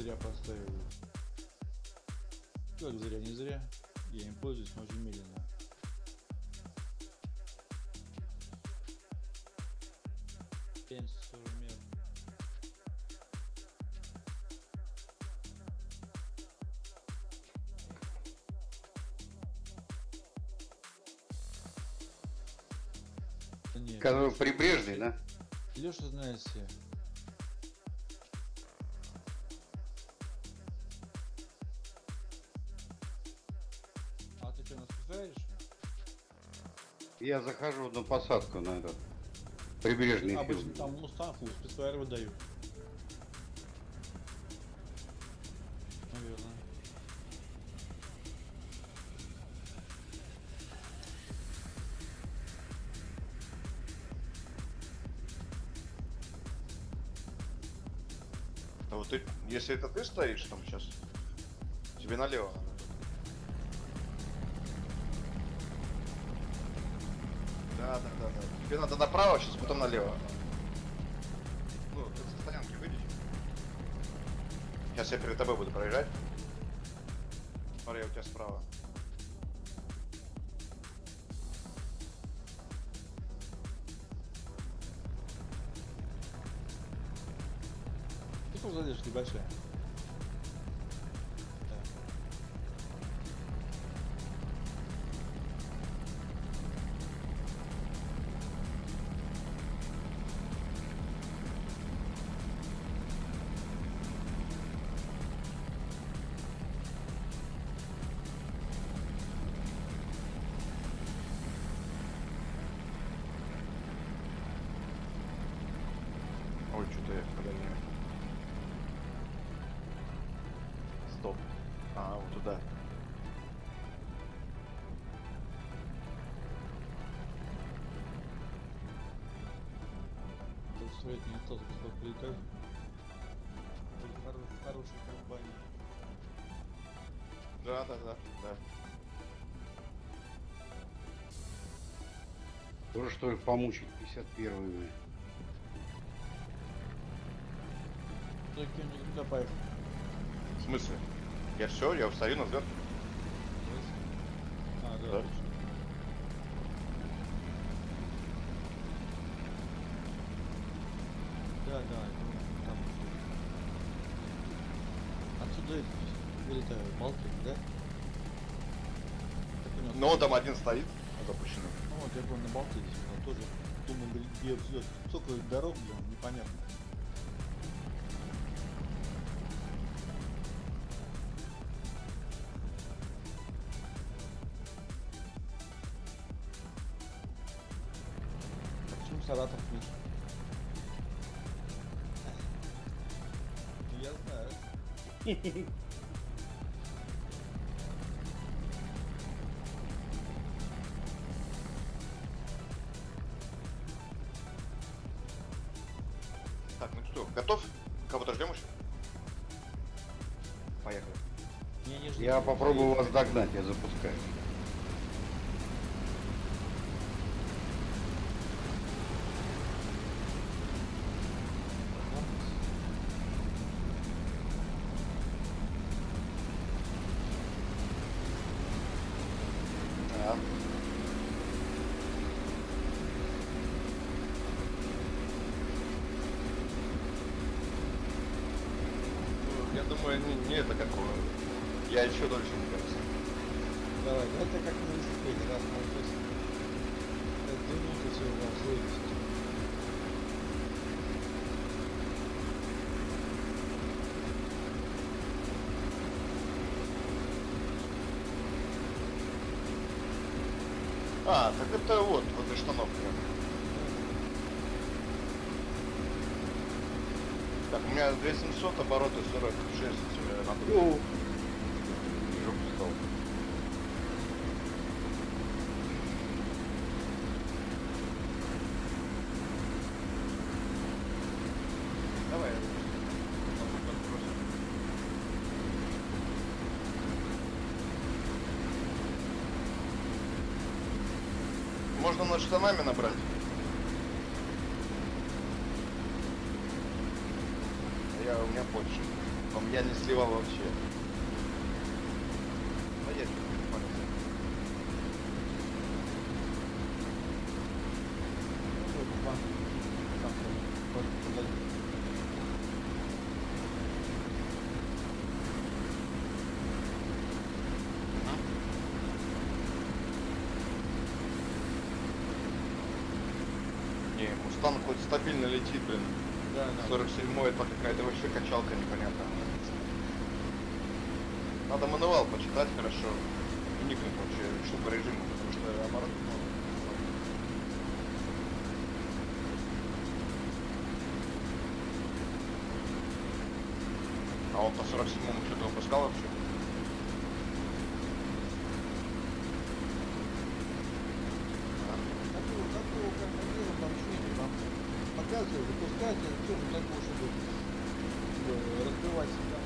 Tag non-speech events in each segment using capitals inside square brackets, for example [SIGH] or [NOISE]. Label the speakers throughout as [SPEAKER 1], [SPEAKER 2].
[SPEAKER 1] зря поставил. Как зря, не зря. Я им пользуюсь, но очень медленно. Инструмент.
[SPEAKER 2] Который прибрежный, да?
[SPEAKER 1] Леша знает все.
[SPEAKER 2] Я захожу на посадку на этот прибрежный
[SPEAKER 1] Обычно
[SPEAKER 2] фильм.
[SPEAKER 1] там Мустанг лучше спецфайр выдают. Наверное.
[SPEAKER 3] Ну вот ты, если это ты стоишь там сейчас, тебе налево надо. Ты
[SPEAKER 1] как прилетать. При хоро- компании.
[SPEAKER 3] Да, да, да, да.
[SPEAKER 2] Тоже что их помучить 51
[SPEAKER 1] Так я никуда поехал.
[SPEAKER 3] В смысле? Я все, я встаю на взгляд.
[SPEAKER 1] А, да.
[SPEAKER 3] Да,
[SPEAKER 1] да, ну, там. Отсюда эти вылетают Балтик, да?
[SPEAKER 3] Но он там один стоит, запущенный.
[SPEAKER 1] Ну вот я был на Балтике, он тоже думаю, блин, где взлет. Столько дорог, блин, непонятно. Я
[SPEAKER 2] попробую вас догнать, я запускаю.
[SPEAKER 3] Это вот, вот и штановка. Так, у меня 2700 обороты 46 э, Можно над штанами набрать. Я, у меня больше. У меня не сливал вообще. Да я чё-то не понял.
[SPEAKER 1] Вот, там, там, вот, подожди.
[SPEAKER 3] Не, Мустанг хоть стабильно летит, блин.
[SPEAKER 1] Да, да.
[SPEAKER 3] 47 это какая-то вообще качалка непонятная. Надо мануал почитать хорошо. И никнуть вообще, что по режиму, потому что оборот. А он по 47-му что-то выпускал вообще?
[SPEAKER 1] Такого, такого командира там что там показывает, выпускает, и все, ну такого, чтобы э, разбивать себя.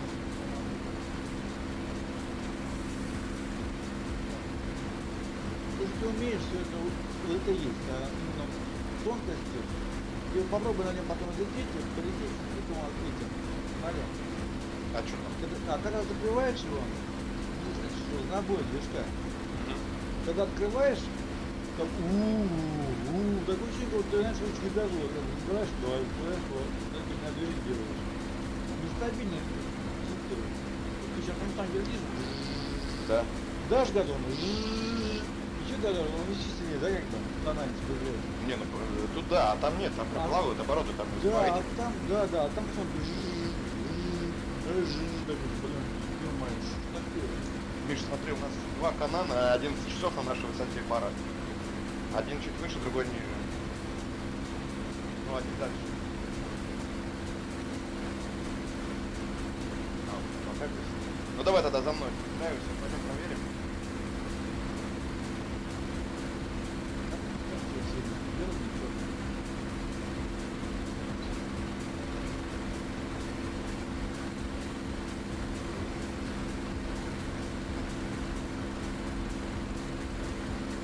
[SPEAKER 1] Если ты умеешь все это, это есть, а именно тонкости, и попробуй на нем потом лететь, вот полететь с криком открытием. Понятно.
[SPEAKER 3] А что там?
[SPEAKER 1] Когда, а когда закрываешь его, ну, значит, что набой движка. Когда открываешь, там у такое ощущение, вот ты знаешь, ручки газу, вот как закрываешь, то открываешь, вот, так и на двери делаешь. Нестабильный. Ты сейчас там вернишь,
[SPEAKER 3] Да.
[SPEAKER 1] дашь газу, еще сильнее, да, как там, тональность появляется.
[SPEAKER 3] Не, ну э, тут да, а там нет, там
[SPEAKER 1] А-
[SPEAKER 3] плавают обороты, там
[SPEAKER 1] Да, а там, да, да, а там такое?
[SPEAKER 3] Миш, смотри, у нас два канана, 11 часов на нашей высоте пара. Один чуть выше, другой ниже. Ну, один дальше. А, вот так вот. Ну давай тогда за мной. Нравишься, пойдем проверим.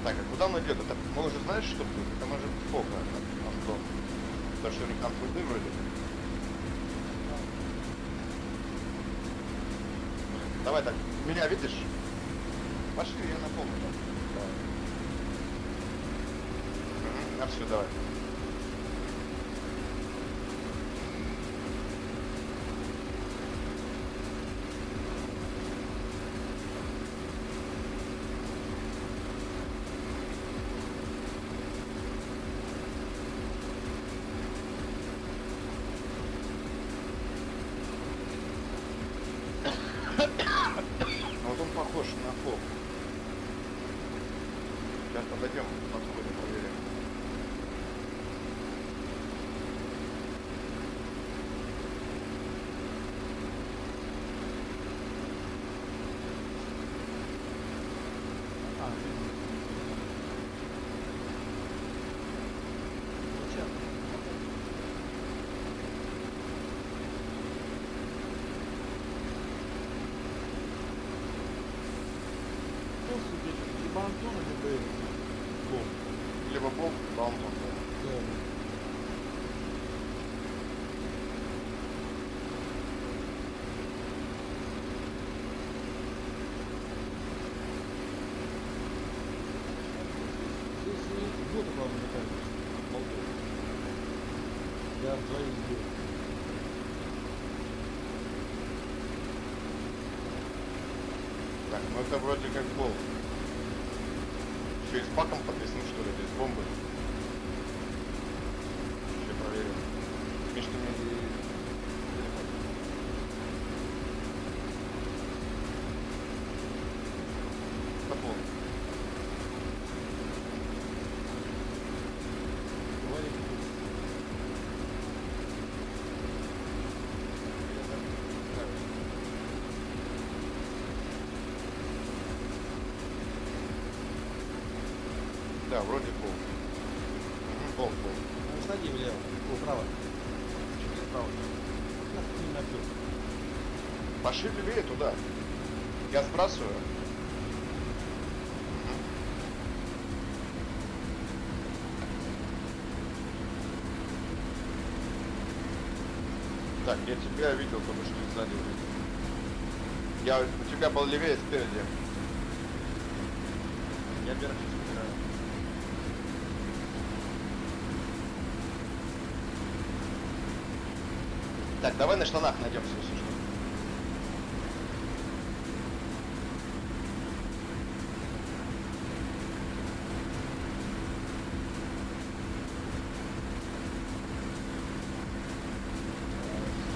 [SPEAKER 3] Так, а куда он идет? Это, мы уже знаешь, что будет? Это может сколько, Антон? Потому что у них там фуды вроде. Давай так, меня видишь? Пошли, я напомню. Давай. Мгм, А все, давай. Ну, Вот он похож на фок. Сейчас подойдем, подходим, проверим.
[SPEAKER 1] А, вот сейчас. Кто судит? Либо Антон, либо Бог.
[SPEAKER 3] Либо Бог, либо Антон.
[SPEAKER 1] Да. Здесь и боты, по-моему, летают. Болтают. Я двоих сбил.
[SPEAKER 3] Так, ну это вроде как и с паком подвесным, что ли, без бомбы. Еще проверим. Миш, ты мне не- Это бол.
[SPEAKER 1] Говорит,
[SPEAKER 3] Да, вроде бол. Мгм, Бол, бол.
[SPEAKER 1] ну, сади влево, о, вправо. Ним напёр.
[SPEAKER 3] Пошли левее туда. Я сбрасываю. Так, я тебя видел, только что сзади уже. Я, у тебя был левее спереди. Я вверх не собираю. Так, давай на штанах найдемся, если что.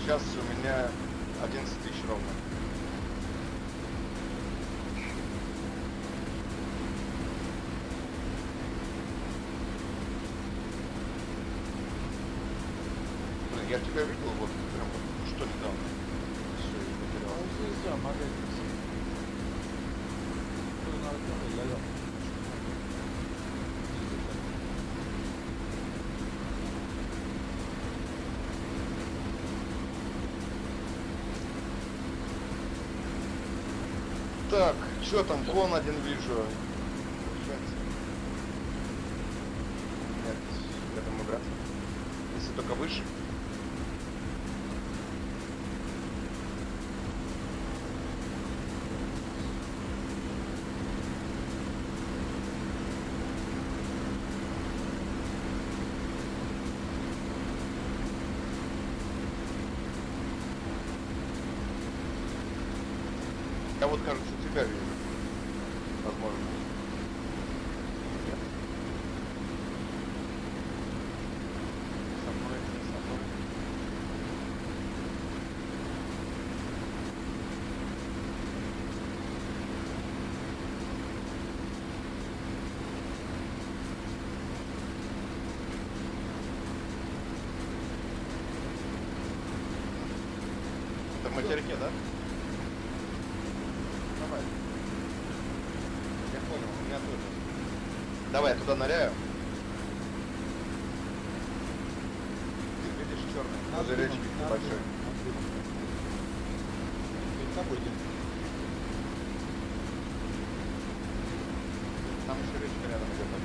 [SPEAKER 3] Сейчас у меня 11 тысяч ровно. Блин, я тебя видел вот прям вот, что недавно. Всё, я
[SPEAKER 1] А
[SPEAKER 3] потерял.
[SPEAKER 1] он здесь, да, модель. Ну, надо.
[SPEAKER 3] Так, что там, кон один вижу. Нет, я думаю, брат. Если только выше. Я вот, кажется, тебя вижу. Возможно. Нет. Со мной, не со мной. Это в материке, да? Давай. Я понял, у меня тоже. Давай, я туда ныряю. Ты видишь черный, возле речки большой.
[SPEAKER 1] Перед тобой?
[SPEAKER 3] Там еще речка рядом где-то.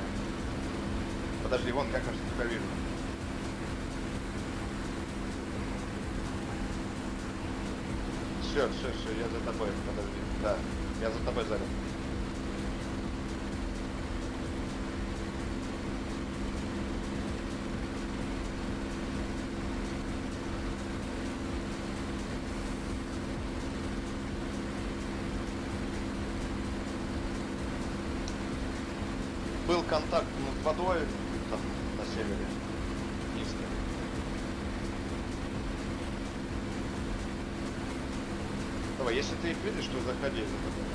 [SPEAKER 3] Подожди, вон, как кажется, тебя вижу. Все, все, все, я за тобой, подожди. Да, я за тобой заряд. Был контакт над водой там на севере. Низкий. Давай, если ты их видишь, то заходи за тобой.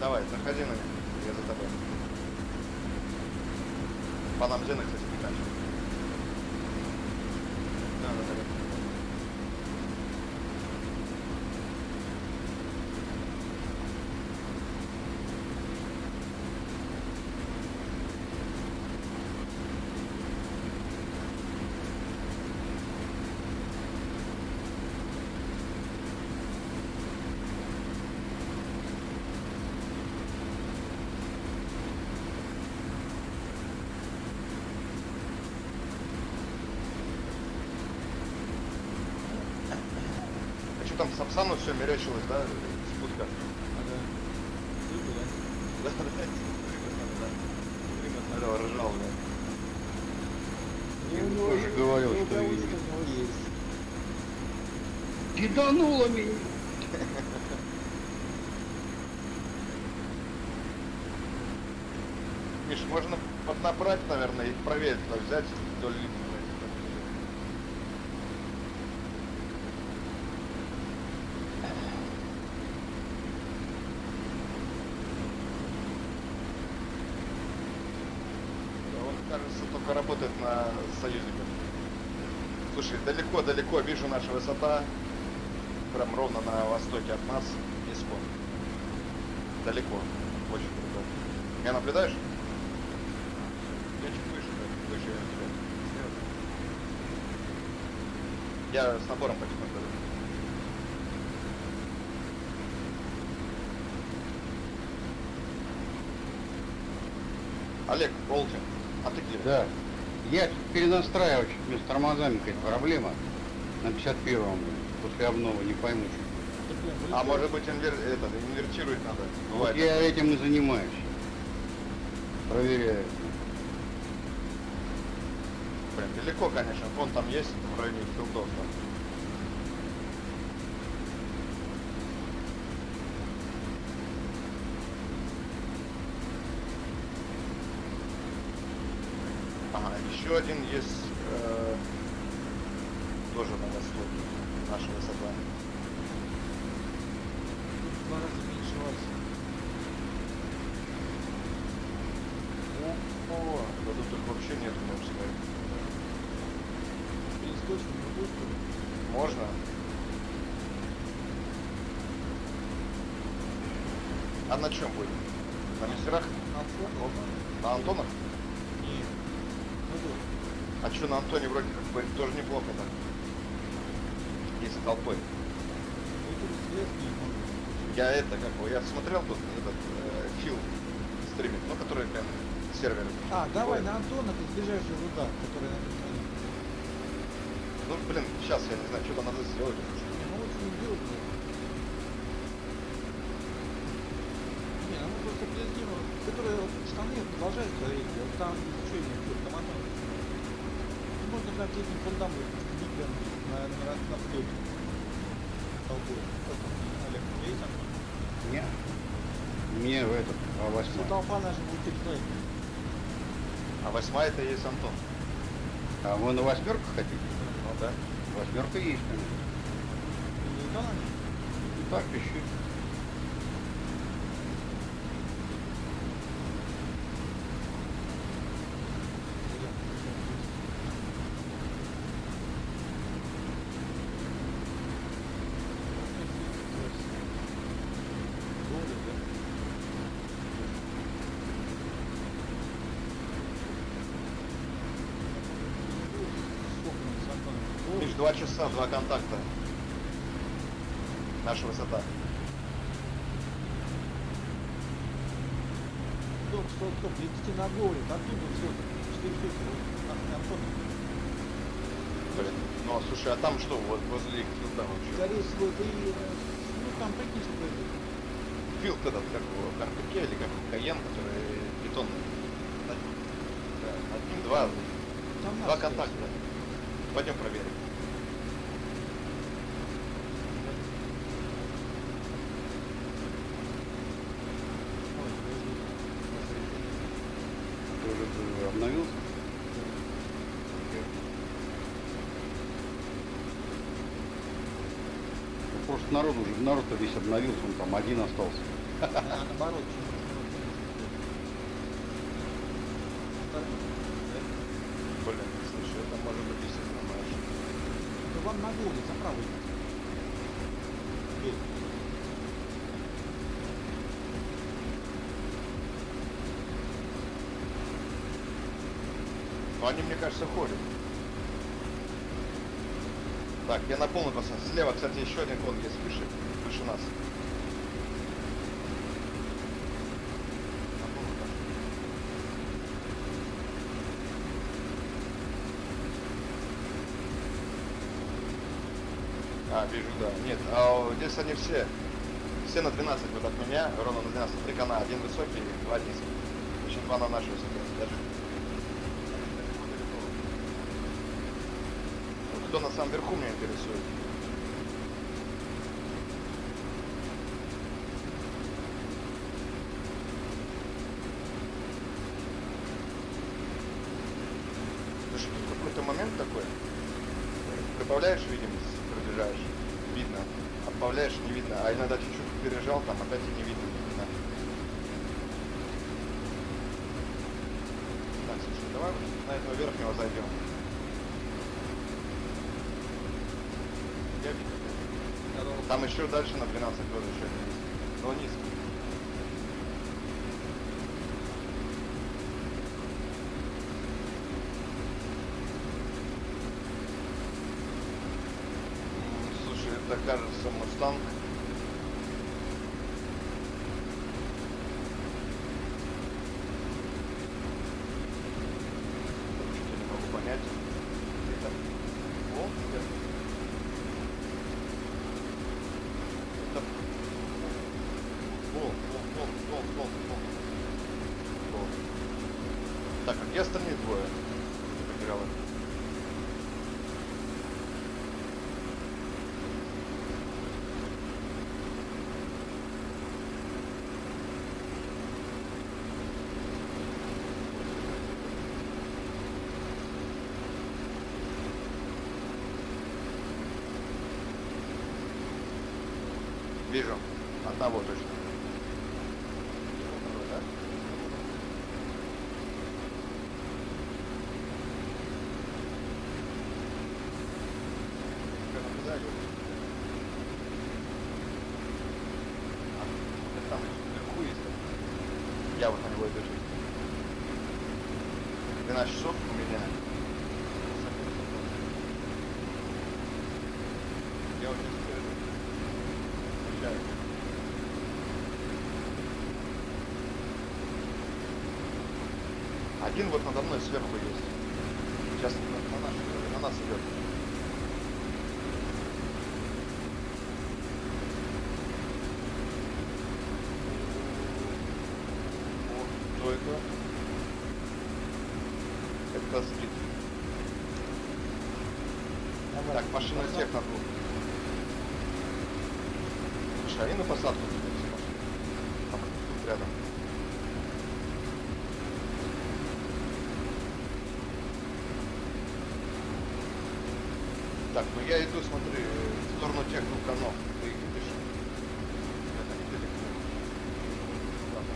[SPEAKER 3] Давай, заходи на них, я за тобой. По нам Зена, кстати, не качает. Да, да, да. Самсану все мерещилось, да? Спутка.
[SPEAKER 1] Ага. Блядь.
[SPEAKER 3] Да, да, да. Ржал, да.
[SPEAKER 1] Ну,
[SPEAKER 2] Я тоже
[SPEAKER 1] есть-
[SPEAKER 2] говорил,
[SPEAKER 1] ну,
[SPEAKER 2] что видит. Кидануло меня.
[SPEAKER 3] на союзников. Слушай, далеко-далеко вижу наша высота. Прям ровно на востоке от нас. Низко. Далеко. Очень далеко. Меня наблюдаешь? Я чуть выше, выше я тебя. Я с набором потихоньку даю. Олег Болтин, а ты где?
[SPEAKER 2] Да. Я перенастраиваю между тормозами какая-то проблема. На 51-м. После обновы, не пойму.
[SPEAKER 3] А может быть инвер... этот, инвертировать надо?
[SPEAKER 2] Вот я этим и занимаюсь. Проверяю.
[SPEAKER 3] Блин, далеко, конечно. Вон там есть в районе филдов. там. Ага, еще один есть э, тоже на востоке. Наша высота.
[SPEAKER 1] Тут два раза меньше вас.
[SPEAKER 3] О, да тут их вообще нет, можно сказать.
[SPEAKER 1] Перескочим другую сторону.
[SPEAKER 3] Можно? А на чем будет? На мастерах?
[SPEAKER 1] На фото.
[SPEAKER 3] На Антонах? А что, на Антоне вроде как бы тоже неплохо, да? Если толпой. Я это, как его, я смотрел тут этот э, Фил стримит, ну, который прям сервер.
[SPEAKER 1] А, давай на Антона, ты ближайший руда, который на стороне.
[SPEAKER 3] Ну, блин, сейчас я не знаю, что там надо сделать.
[SPEAKER 1] Не, ну лучше не делать, блин. Не, ну просто которые вот штаны продолжают гореть, вот там ничего не будет, там оно. Ну, Можно этим фундаментом бить прям на, на, на плете. Толпой. Как там, Олег, у есть Антон?
[SPEAKER 2] Не. Мне в этот, а восьмой.
[SPEAKER 1] толпа наша будет перестроить.
[SPEAKER 3] А восьмая это есть Антон.
[SPEAKER 2] А вы на восьмерку хотите?
[SPEAKER 3] Ну да.
[SPEAKER 2] Восьмерка есть, конечно.
[SPEAKER 1] Не ней?
[SPEAKER 2] Так, ищи.
[SPEAKER 3] Миш, два часа, два контакта. Наша высота.
[SPEAKER 1] Стоп, стоп, стоп, летите на горе, оттуда все, 4 фикса, Антон,
[SPEAKER 3] Блин. Ну, а слушай, а там что, вот возле их филда вообще?
[SPEAKER 1] скорее всего, ты, э, ну, там прикинь, что это.
[SPEAKER 3] Филд этот, как его, Карпике или как Каен, который бетонный. Один, да, один, два,
[SPEAKER 1] Там
[SPEAKER 3] два
[SPEAKER 1] нас,
[SPEAKER 3] контакта. Пойдем проверим.
[SPEAKER 1] Ой, подожди.
[SPEAKER 2] Ты уже э, обновился? Ну, Просто народ уже, народ-то весь обновился, он там один остался.
[SPEAKER 1] А, наоборот,
[SPEAKER 3] Блин, слушай, это может быть действительно наш.
[SPEAKER 1] Ну, вам на идти. Теперь.
[SPEAKER 3] Но они, мне кажется, ходят. Так, я на пацан. Слева, кстати, еще один кон есть выше, выше нас. А, вижу, да. Нет, а здесь они все. Все на 12 вот от меня, ровно на 12. Три кана. Один высокий, два низких. Еще два на высоте. Даже. Вот кто на самом верху меня интересует. Слушай, тут какой-то момент такой. Прибавляешь видимость, пробежаешь, видно. Отбавляешь, не видно. А иногда чуть-чуть пережал, там опять и не видно. Так, слушай, давай на этого верхнего зайдем. Я вижу.
[SPEAKER 1] Здорово.
[SPEAKER 3] Там еще дальше на 12 тоже еще. Но низкий. М, Слушай, это кажется Мустанг. вмятин. Это... О, где? Это... Пол, пол, пол, пол, пол, пол. Пол. Так, а где остальные двое? Потерял их. Вижу. Одного точно. Да? Тебя наблюдали? А, это там наверху есть. Я вот на него иду. 12 часов у меня. Я очень скажу. Включаю. Один вот надо мной сверху есть. Сейчас на, на, наш, на нас идет. О, Кто это? Это.
[SPEAKER 1] Давай.
[SPEAKER 3] Так, машина тех на двух. Слушай, на посадку двигаются, машины. Там, тут рядом. Ну я иду, смотри, в сторону тех двух конов. Ты их видишь? Это недалеко. Ладно.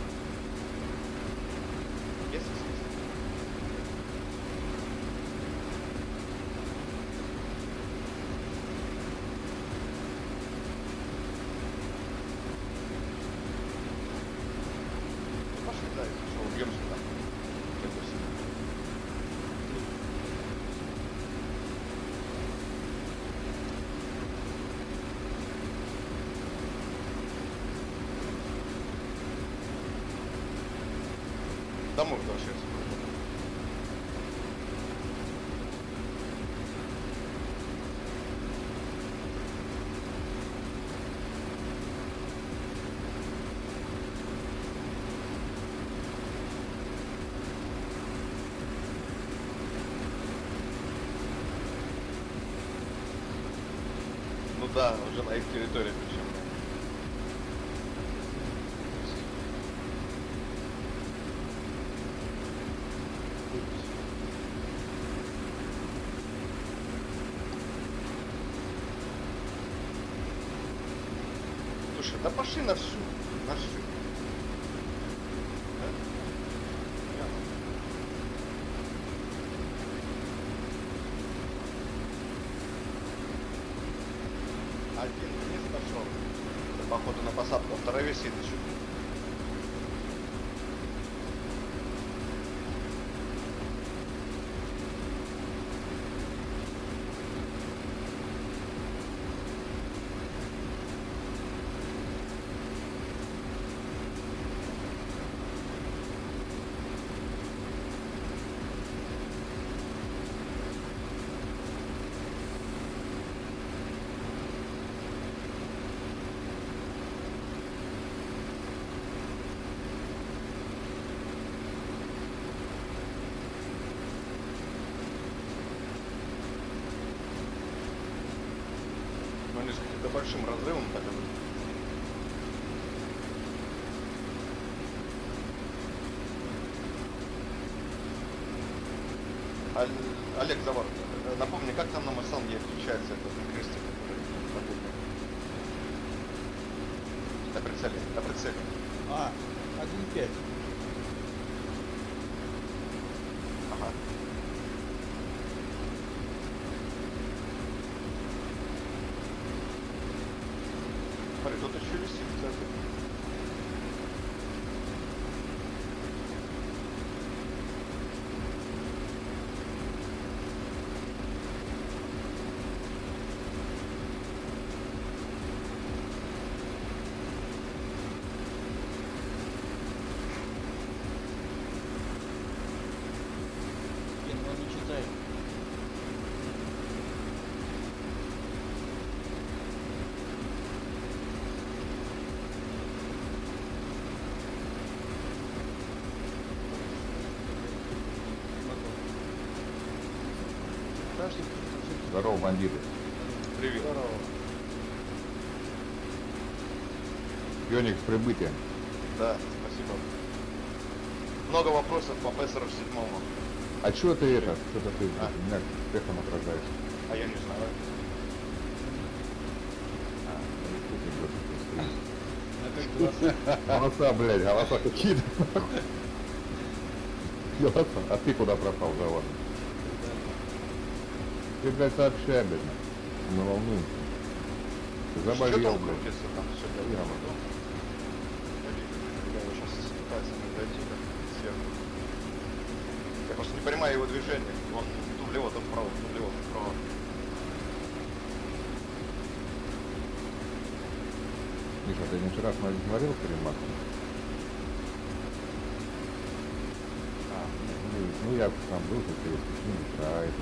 [SPEAKER 3] Есть, есть, есть. Ну, Пошли, да, если что, убьемся там. Где-то все. Домой возвращаться. Ну да, уже на их территории причем. Пошли на всю. На всю. Один вниз пошел. Походу на посадку, второй висит еще. Ну, они с каким-то большим разрывом так Олег Завар, э, напомни, как там на Масанге включается этот крестик, который. На прицеле, на прицеле.
[SPEAKER 1] А, 1.5.
[SPEAKER 3] Ага. Смотри, тут еще висит, кстати.
[SPEAKER 1] Блин, он не читает. Страшно.
[SPEAKER 4] Здорово, бандиты.
[SPEAKER 3] Привет.
[SPEAKER 1] Здорово.
[SPEAKER 4] Феникс с прибытием.
[SPEAKER 3] Да, спасибо. Много вопросов по Пессеру седьмому.
[SPEAKER 4] А чё ты это? Что-то ты
[SPEAKER 3] А.
[SPEAKER 4] меня эхом отражаешься.
[SPEAKER 3] А я не знаю.
[SPEAKER 4] А, ну. Голоса, блядь, голоса какие-то. Голоса. А ты куда пропал, заводный? Ты, блядь, сообщай, блядь. Мы волнуемся. Ты
[SPEAKER 3] Что
[SPEAKER 4] заболел,
[SPEAKER 3] там
[SPEAKER 4] блядь.
[SPEAKER 3] крутится там все
[SPEAKER 4] могу.
[SPEAKER 3] Я сейчас сверху. Просто не понимаю его движения. Он то влево, то вправо, то влево, то вправо.
[SPEAKER 4] Миша, ты не вчера смотрел матчем?
[SPEAKER 3] А,
[SPEAKER 4] Ну, ну, я там был, ты с ним играет.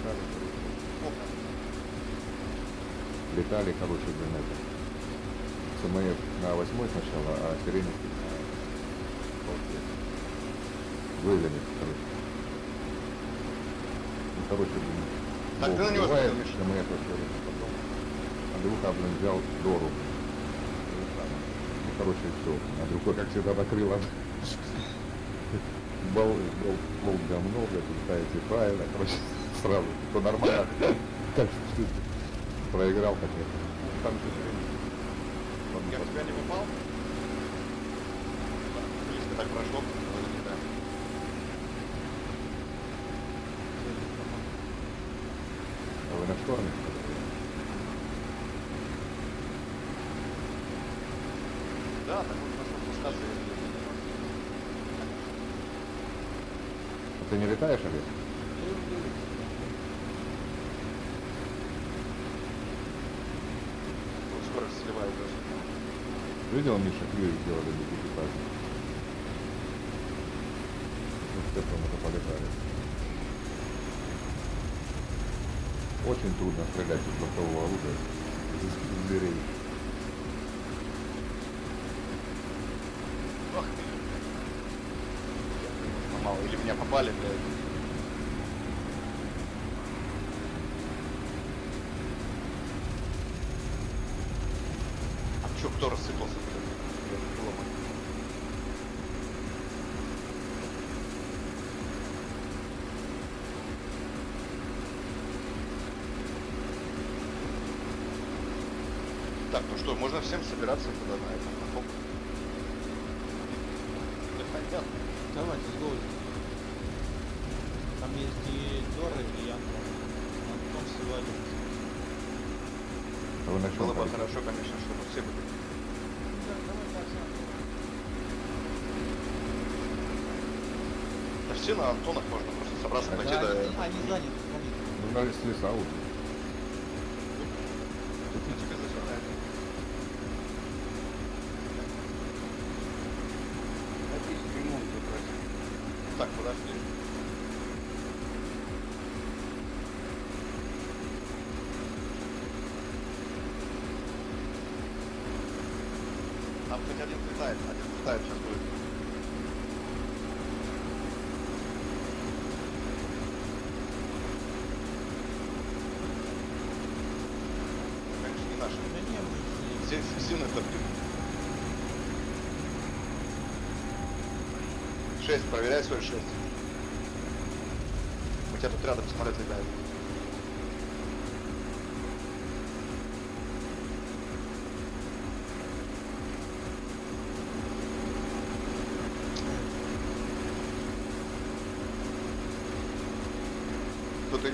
[SPEAKER 4] Летали. Летали, короче, блин, это. СМФ на восьмой сначала, а Сиреновский на. Вывели, короче. Ну, короче, блин.
[SPEAKER 3] Так, ты на него
[SPEAKER 4] бывает,
[SPEAKER 3] смотрел, Миша?
[SPEAKER 4] СМФ вообще, потом. Андрюха, блин, взял Дору. Ну, Ну, короче, все. А другой, как всегда, накрыло. Бол, бол, бол говно, блядь, летаете правильно, короче, сразу, то нормально. Как ты проиграл хотя бы. Там
[SPEAKER 3] Я в тебя не попал? Близко так прошло, не да.
[SPEAKER 4] А вы на шторме?
[SPEAKER 3] Да, так вот можно спускаться, если...
[SPEAKER 4] А ты не летаешь, Олег?
[SPEAKER 3] Вот скорость сливает даже.
[SPEAKER 4] Видел, Миша, клюев сделали для экипажа? Мы с Стефаном это полетали. Очень трудно стрелять из бортового оружия. Из, дверей.
[SPEAKER 3] Ох ты. Мало, или меня попали, блядь. А чё, кто рассыпался, блядь? Я не ломаю. Так, ну что, можно всем собираться туда на этом, на фок? Да понятно.
[SPEAKER 1] Давайте с голосом. Там есть и Дора, и Антон. Антон сегодня.
[SPEAKER 4] А вы на чем
[SPEAKER 3] Было бы хорошо, конечно, чтобы все были.
[SPEAKER 1] Да, давай так сразу.
[SPEAKER 3] Да все на Антонах можно просто собраться, пойти
[SPEAKER 1] Да,
[SPEAKER 3] до...
[SPEAKER 1] они, они заняты.
[SPEAKER 4] Ну, на леса
[SPEAKER 3] Там хоть один летает, один летает сейчас будет. Конечно, не наши.
[SPEAKER 1] Да не, мы с
[SPEAKER 3] Все топливо. Шесть, проверяй свой шесть. У тебя тут рядом самолет летает.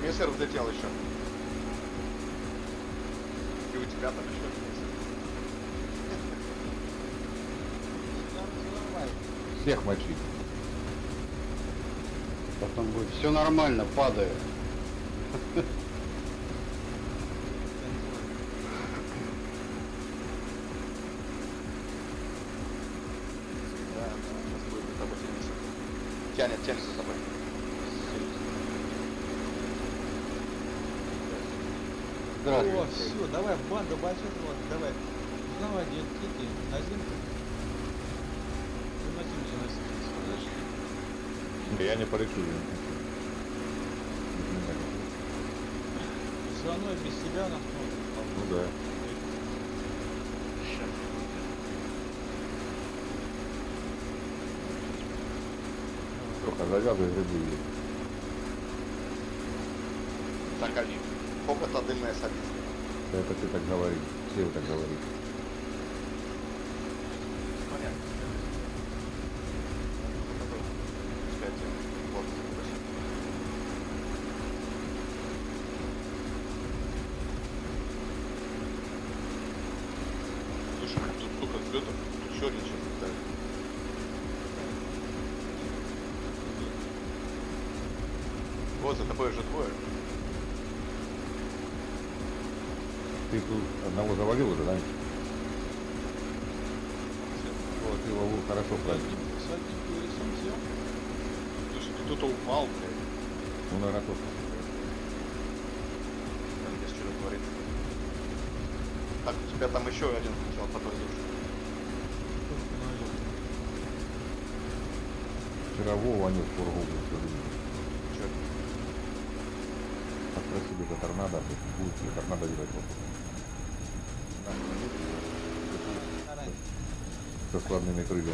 [SPEAKER 3] Тут и мессер взлетел еще. И у тебя там еще мессер.
[SPEAKER 4] Всех мочить.
[SPEAKER 2] Потом будет все нормально, падаю.
[SPEAKER 1] Тихо,
[SPEAKER 4] я не полечу.
[SPEAKER 1] Все равно без себя нас
[SPEAKER 4] Ну да. Только завязывай людей.
[SPEAKER 3] Так, Али, сколько-то дымная садится?
[SPEAKER 4] Это ты так говоришь, все вы так говорите.
[SPEAKER 3] За тобой уже двое.
[SPEAKER 4] Ты тут одного завалил уже, да? Вот, ты его хорошо правильно.
[SPEAKER 1] с одним колесом сел.
[SPEAKER 3] Слушай, тут кто-то упал, блядь.
[SPEAKER 4] Ну, наверное, тоже.
[SPEAKER 3] Там здесь что-то творится. Так, у тебя там еще один сначала по твоей душе.
[SPEAKER 4] Вчера Вова нес фургу, блин, За торнадо, будет ли торнадо делать вот. Со складными крыльями.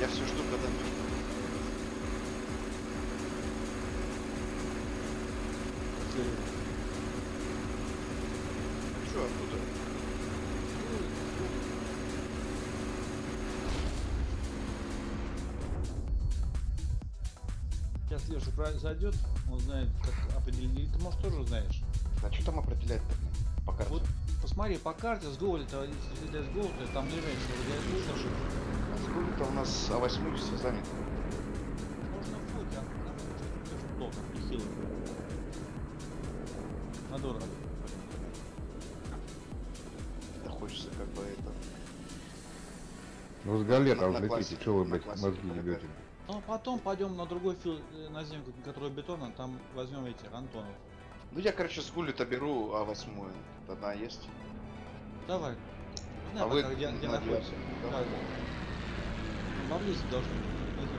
[SPEAKER 3] Я все жду, когда Че,
[SPEAKER 1] Зайдет, он знает, как определить. Или Ты, может, тоже знаешь.
[SPEAKER 3] А что там определять-то? По карте?
[SPEAKER 1] Вот посмотри по карте с Гоголя, если ты с Гоголя, там ближайший вроде Леша.
[SPEAKER 3] Сколько-то у нас А8 все занято.
[SPEAKER 1] Можно в фоте, а там уже тоже плохо, нехило. Надорого.
[SPEAKER 3] Да хочется как бы это...
[SPEAKER 4] Ну, с галета
[SPEAKER 3] На- на
[SPEAKER 4] летите,
[SPEAKER 3] классике,
[SPEAKER 4] что вы,
[SPEAKER 3] на
[SPEAKER 4] блядь, мозги
[SPEAKER 3] полетать.
[SPEAKER 1] Ну, а потом пойдем на другой фил, э, на земку, который бетонный, там возьмем этих Антонов.
[SPEAKER 3] Ну я, короче, с гули-то беру А8. Одна есть.
[SPEAKER 1] Давай. Не
[SPEAKER 3] А вы
[SPEAKER 1] где, где
[SPEAKER 3] на
[SPEAKER 1] находится.
[SPEAKER 3] девятку,
[SPEAKER 1] Да,
[SPEAKER 3] да?
[SPEAKER 1] да. Поблизости должны быть.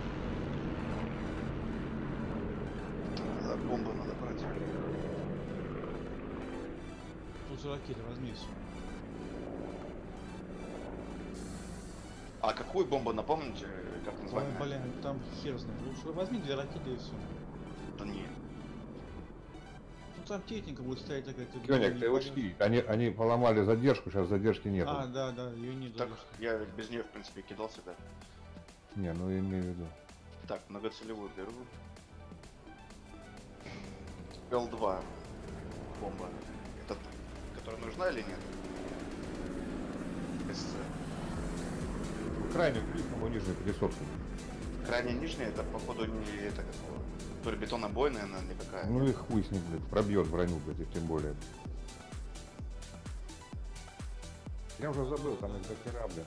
[SPEAKER 3] А, Бомбы надо брать.
[SPEAKER 1] Тут ракеты, возьми все.
[SPEAKER 3] А какую бомбу, напомните, как
[SPEAKER 1] Ой,
[SPEAKER 3] название?
[SPEAKER 1] блин, там хер знает. Лучше возьми две ракеты и все.
[SPEAKER 3] Да не.
[SPEAKER 1] Ну там техника будет стоять такая. ты
[SPEAKER 4] Кёник,
[SPEAKER 1] не
[SPEAKER 4] ты учти, они, они поломали задержку, сейчас задержки нет.
[SPEAKER 1] А, да, да, ее нет.
[SPEAKER 3] Так, я без нее, в принципе, кидался, да.
[SPEAKER 4] Не, ну я имею в виду.
[SPEAKER 3] Так, многоцелевую беру. Л-2 бомба. Это которая нужна или нет? СЦ.
[SPEAKER 4] Крайне близкому нижнюю присотку.
[SPEAKER 3] Крайне нижняя, это походу не это какого. То ли бетонобойная, наверное, никакая.
[SPEAKER 4] Ну и хуй с ним, блядь, пробьет броню, блядь, и тем более. Я уже забыл, там их до хера, блядь.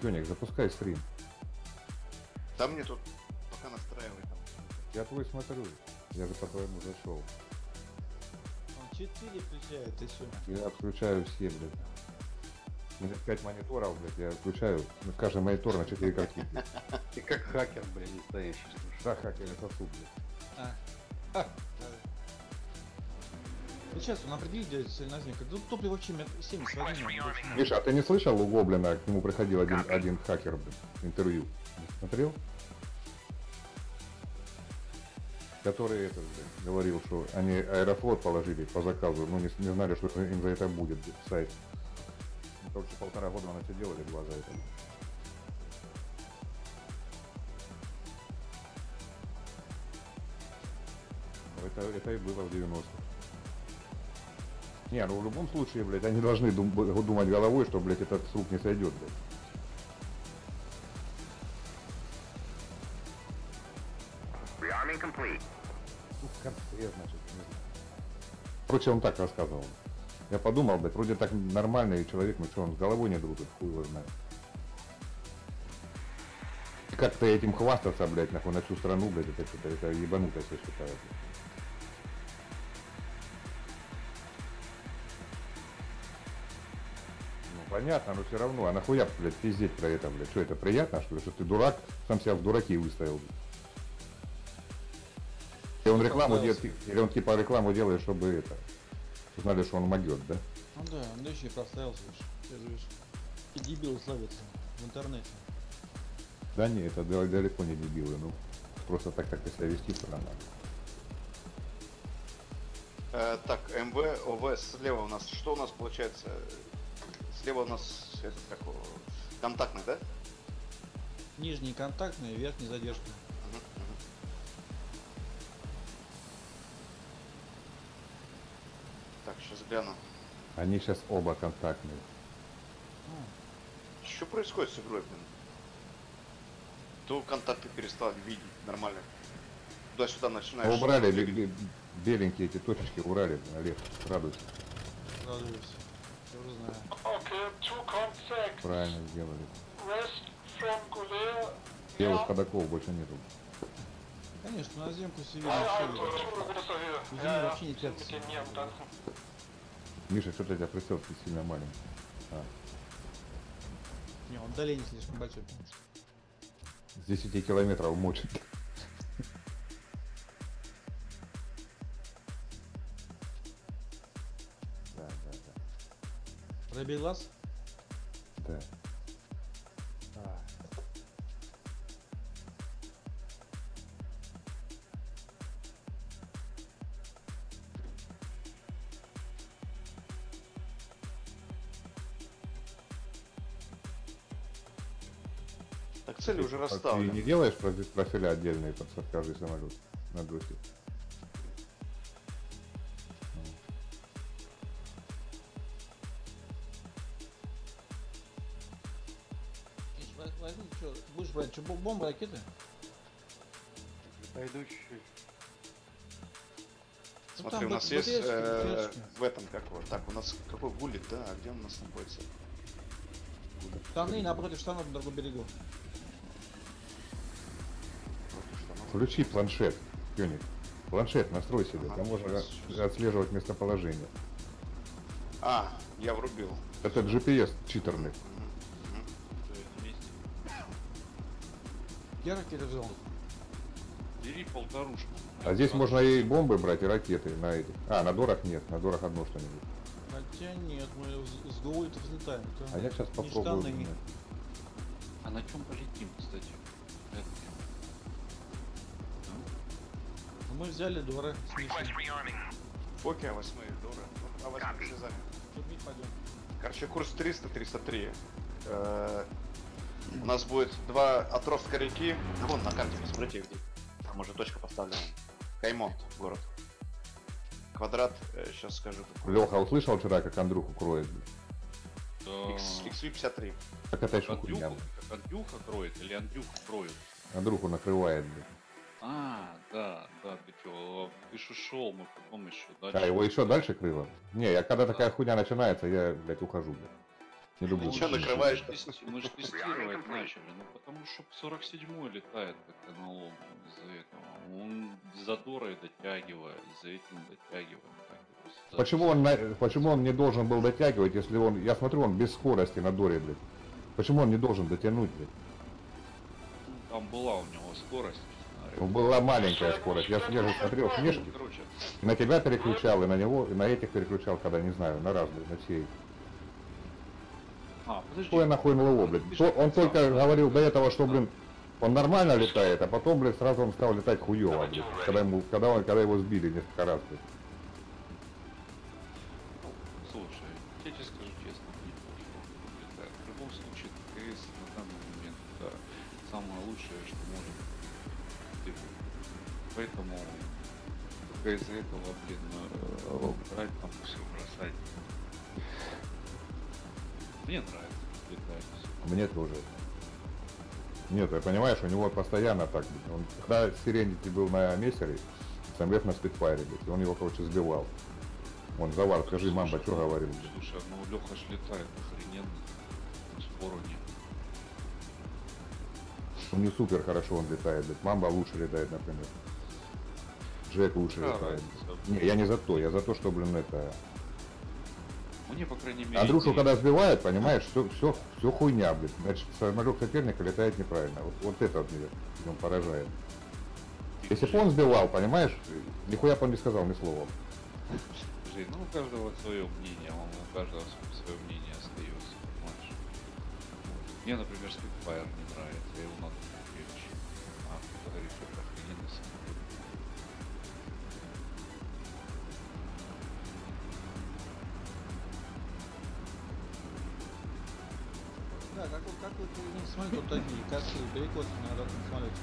[SPEAKER 4] Кёник, запускай стрим.
[SPEAKER 3] Там мне тут пока настраивай там.
[SPEAKER 4] Я твой смотрю. Я же по-твоему зашел.
[SPEAKER 1] Он 4 включает и все.
[SPEAKER 4] Я отключаю все, блядь. У меня 5 мониторов, блядь, я включаю на каждый монитор на 4 картинки. [LAUGHS]
[SPEAKER 2] Ты как хакер, блин, настоящий.
[SPEAKER 4] Да, хакер сосуд, блядь.
[SPEAKER 1] А. Ну, сейчас он определит, где цельноземка. Тут топливо вообще мет- 70 возьми. он больше не
[SPEAKER 4] Миша, а ты не слышал у Гоблина, к нему приходил один, один хакер, блядь, интервью? Смотрел? Который блядь, говорил, что они аэрофлот положили по заказу, но не, с- не знали, что им за это будет, сайт. Ну, Короче, полтора года на это делали, два за это. Ну, Это, это и было в 90-х. Не, ну в любом случае, блядь, они должны дум- думать головой, что, блядь, этот с рук не сойдет, блядь.
[SPEAKER 5] Complete.
[SPEAKER 4] Ну, конце, значит. Короче, он так рассказывал. Я подумал, блядь, вроде так нормальный человек, ну что, он с головой не дружит, хуй его знает. как-то этим хвастаться, блядь, нахуй, на всю страну, блядь, это, это, это ебанутость, я считаю. Понятно, но все равно, а нахуя, блядь, пиздеть про это, блядь, что это приятно, что что ты дурак, сам себя в дураки выставил, блядь? И он рекламу делает, или он типа рекламу делает, чтобы это, знали, что он могет, да?
[SPEAKER 1] Ну да, он да еще и проставился, видишь. И дебилы славятся в интернете.
[SPEAKER 4] Да не, это дал- далеко не дебилы, ну, просто так как-то себя вести странно.
[SPEAKER 3] Э, так, МВ, ОВ, слева у нас, что у нас получается? Слева у нас, это как, контактный, да?
[SPEAKER 1] Нижний контактный, верхний задержка.
[SPEAKER 3] Так, сейчас гляну.
[SPEAKER 4] Они сейчас оба контактные.
[SPEAKER 3] Что происходит с игрой, блин? То контакты перестал видеть нормально. Туда-сюда начинаешь...
[SPEAKER 4] убрали, бе- беленькие эти точечки убрали, Олег, радуйся.
[SPEAKER 1] Радуюсь. Я уже знаю.
[SPEAKER 6] Okay, two contact.
[SPEAKER 4] Правильно сделали.
[SPEAKER 6] West from.
[SPEAKER 4] Белых ходаков больше нету.
[SPEAKER 1] Конечно, на земку все видно, вообще не тянется.
[SPEAKER 4] Миша, что-то тебя прицел сильно маленький.
[SPEAKER 1] Не, он удаление слишком большое.
[SPEAKER 4] С 10 километров мочит. Да, да,
[SPEAKER 1] Пробей глаз?
[SPEAKER 4] да. Да.
[SPEAKER 3] Так цели уже
[SPEAKER 4] А Ты
[SPEAKER 3] расставлены.
[SPEAKER 4] не делаешь профи- профиля отдельные под каждый самолет на
[SPEAKER 1] во- Возьми, что, будешь брать, что, бомбы, ракеты?
[SPEAKER 2] Пойду чуть-чуть.
[SPEAKER 1] Ну,
[SPEAKER 3] Смотри,
[SPEAKER 1] там
[SPEAKER 3] у нас есть э, в этом как вот. Так, у нас какой гулит, да? А где он у нас находится?
[SPEAKER 1] Штаны напротив штанов на другом берегу.
[SPEAKER 4] Включи планшет, Кёник. Планшет настрой себе,
[SPEAKER 3] Ага,
[SPEAKER 4] там можно отслеживать местоположение.
[SPEAKER 3] А, я врубил.
[SPEAKER 4] Это GPS читерный.
[SPEAKER 1] Я ракеты взял.
[SPEAKER 7] Бери полторушку.
[SPEAKER 4] А здесь можно и бомбы брать, и ракеты на этих. А, на дорах нет, на дорах одно что-нибудь.
[SPEAKER 1] Хотя нет, мы с, Гуэльта взлетаем.
[SPEAKER 4] А я сейчас попробую.
[SPEAKER 7] А на чем полетим, кстати?
[SPEAKER 1] Мы взяли Дора.
[SPEAKER 3] Фоки, а 8 Дора. А 8 слезами.
[SPEAKER 1] Тут бить пойдем.
[SPEAKER 3] Короче, курс 300-303. Э, У нас будет два отростка реки. Да вон на карте, посмотрите где. Там уже точка поставлена. Каймонт, город. Квадрат, сейчас скажу. какой.
[SPEAKER 4] Леха услышал вчера, как Андрюху кроет?
[SPEAKER 7] Да.
[SPEAKER 3] X- XV53.
[SPEAKER 4] Так это еще хуйня.
[SPEAKER 7] Андрюха, как Андрюха кроет или Андрюха кроет?
[SPEAKER 4] Андрюху накрывает, блин.
[SPEAKER 7] А, да, да, ты чё, ты ж ушел, мы потом еще дальше.
[SPEAKER 4] А, его еще дальше крыло? Не, я когда такая хуйня начинается, я, блядь, ухожу, блядь. Не люблю.
[SPEAKER 3] Ну
[SPEAKER 7] же-
[SPEAKER 3] накрываешь?
[SPEAKER 7] Мы же тести- мы же тестировать начали, ну потому что 47-й летает как НЛО из-за этого. Он за Дорой дотягивает, за этим дотягивает. так
[SPEAKER 4] Почему он, на- почему он не должен был дотягивать, если он, я смотрю, он без скорости на Доре, блядь. Почему он не должен дотянуть, блядь?
[SPEAKER 7] Там была у него скорость.
[SPEAKER 4] Была маленькая скорость. Я свежу смотрел снежки. И на тебя переключал, и на него, и на этих переключал, когда не знаю, на разные, на чьи.
[SPEAKER 7] а, подожди.
[SPEAKER 4] Что я нахуй блядь?
[SPEAKER 7] Ты
[SPEAKER 4] То- Он только говорил до этого, что, блин, он нормально летает, а потом, блядь, сразу он стал летать хуёво, блядь. Когда, ему, когда, он, когда его сбили несколько раз, блядь.
[SPEAKER 7] Только из-за этого, блин, э, брать там все бросать. Мне нравится летать.
[SPEAKER 4] Мне тоже. Нет, я понимаешь, у него постоянно так. Он, когда Сиренити был на мессере, самолет на спидфайре, блядь, и он его, короче, сбивал. Он завар, скажи, мамба, что говорил.
[SPEAKER 7] Слушай, ну Леха ж летает охрененно. Спору нет.
[SPEAKER 4] Он не супер хорошо он летает, блядь. Мамба лучше летает, например. Джек лучше
[SPEAKER 7] Да.
[SPEAKER 4] Не, я не за то, я за то, что, блин, это...
[SPEAKER 7] Мне, по крайней мере,
[SPEAKER 4] Андрюшу,
[SPEAKER 7] идея-
[SPEAKER 4] когда сбивает, понимаешь, все, все, все хуйня, блядь. Значит, самолет соперника летает неправильно. Вот, вот это вот меня он поражает. Если бы он сбивал, понимаешь, нихуя бы он не сказал ни слова.
[SPEAKER 7] Жень, ну у каждого свое мнение, он, у каждого свое мнение остается, понимаешь? Мне, например, Spitfire не нравится, я его
[SPEAKER 1] как вот, как вот не смотри, тут такие косые перекосы на этом самолете.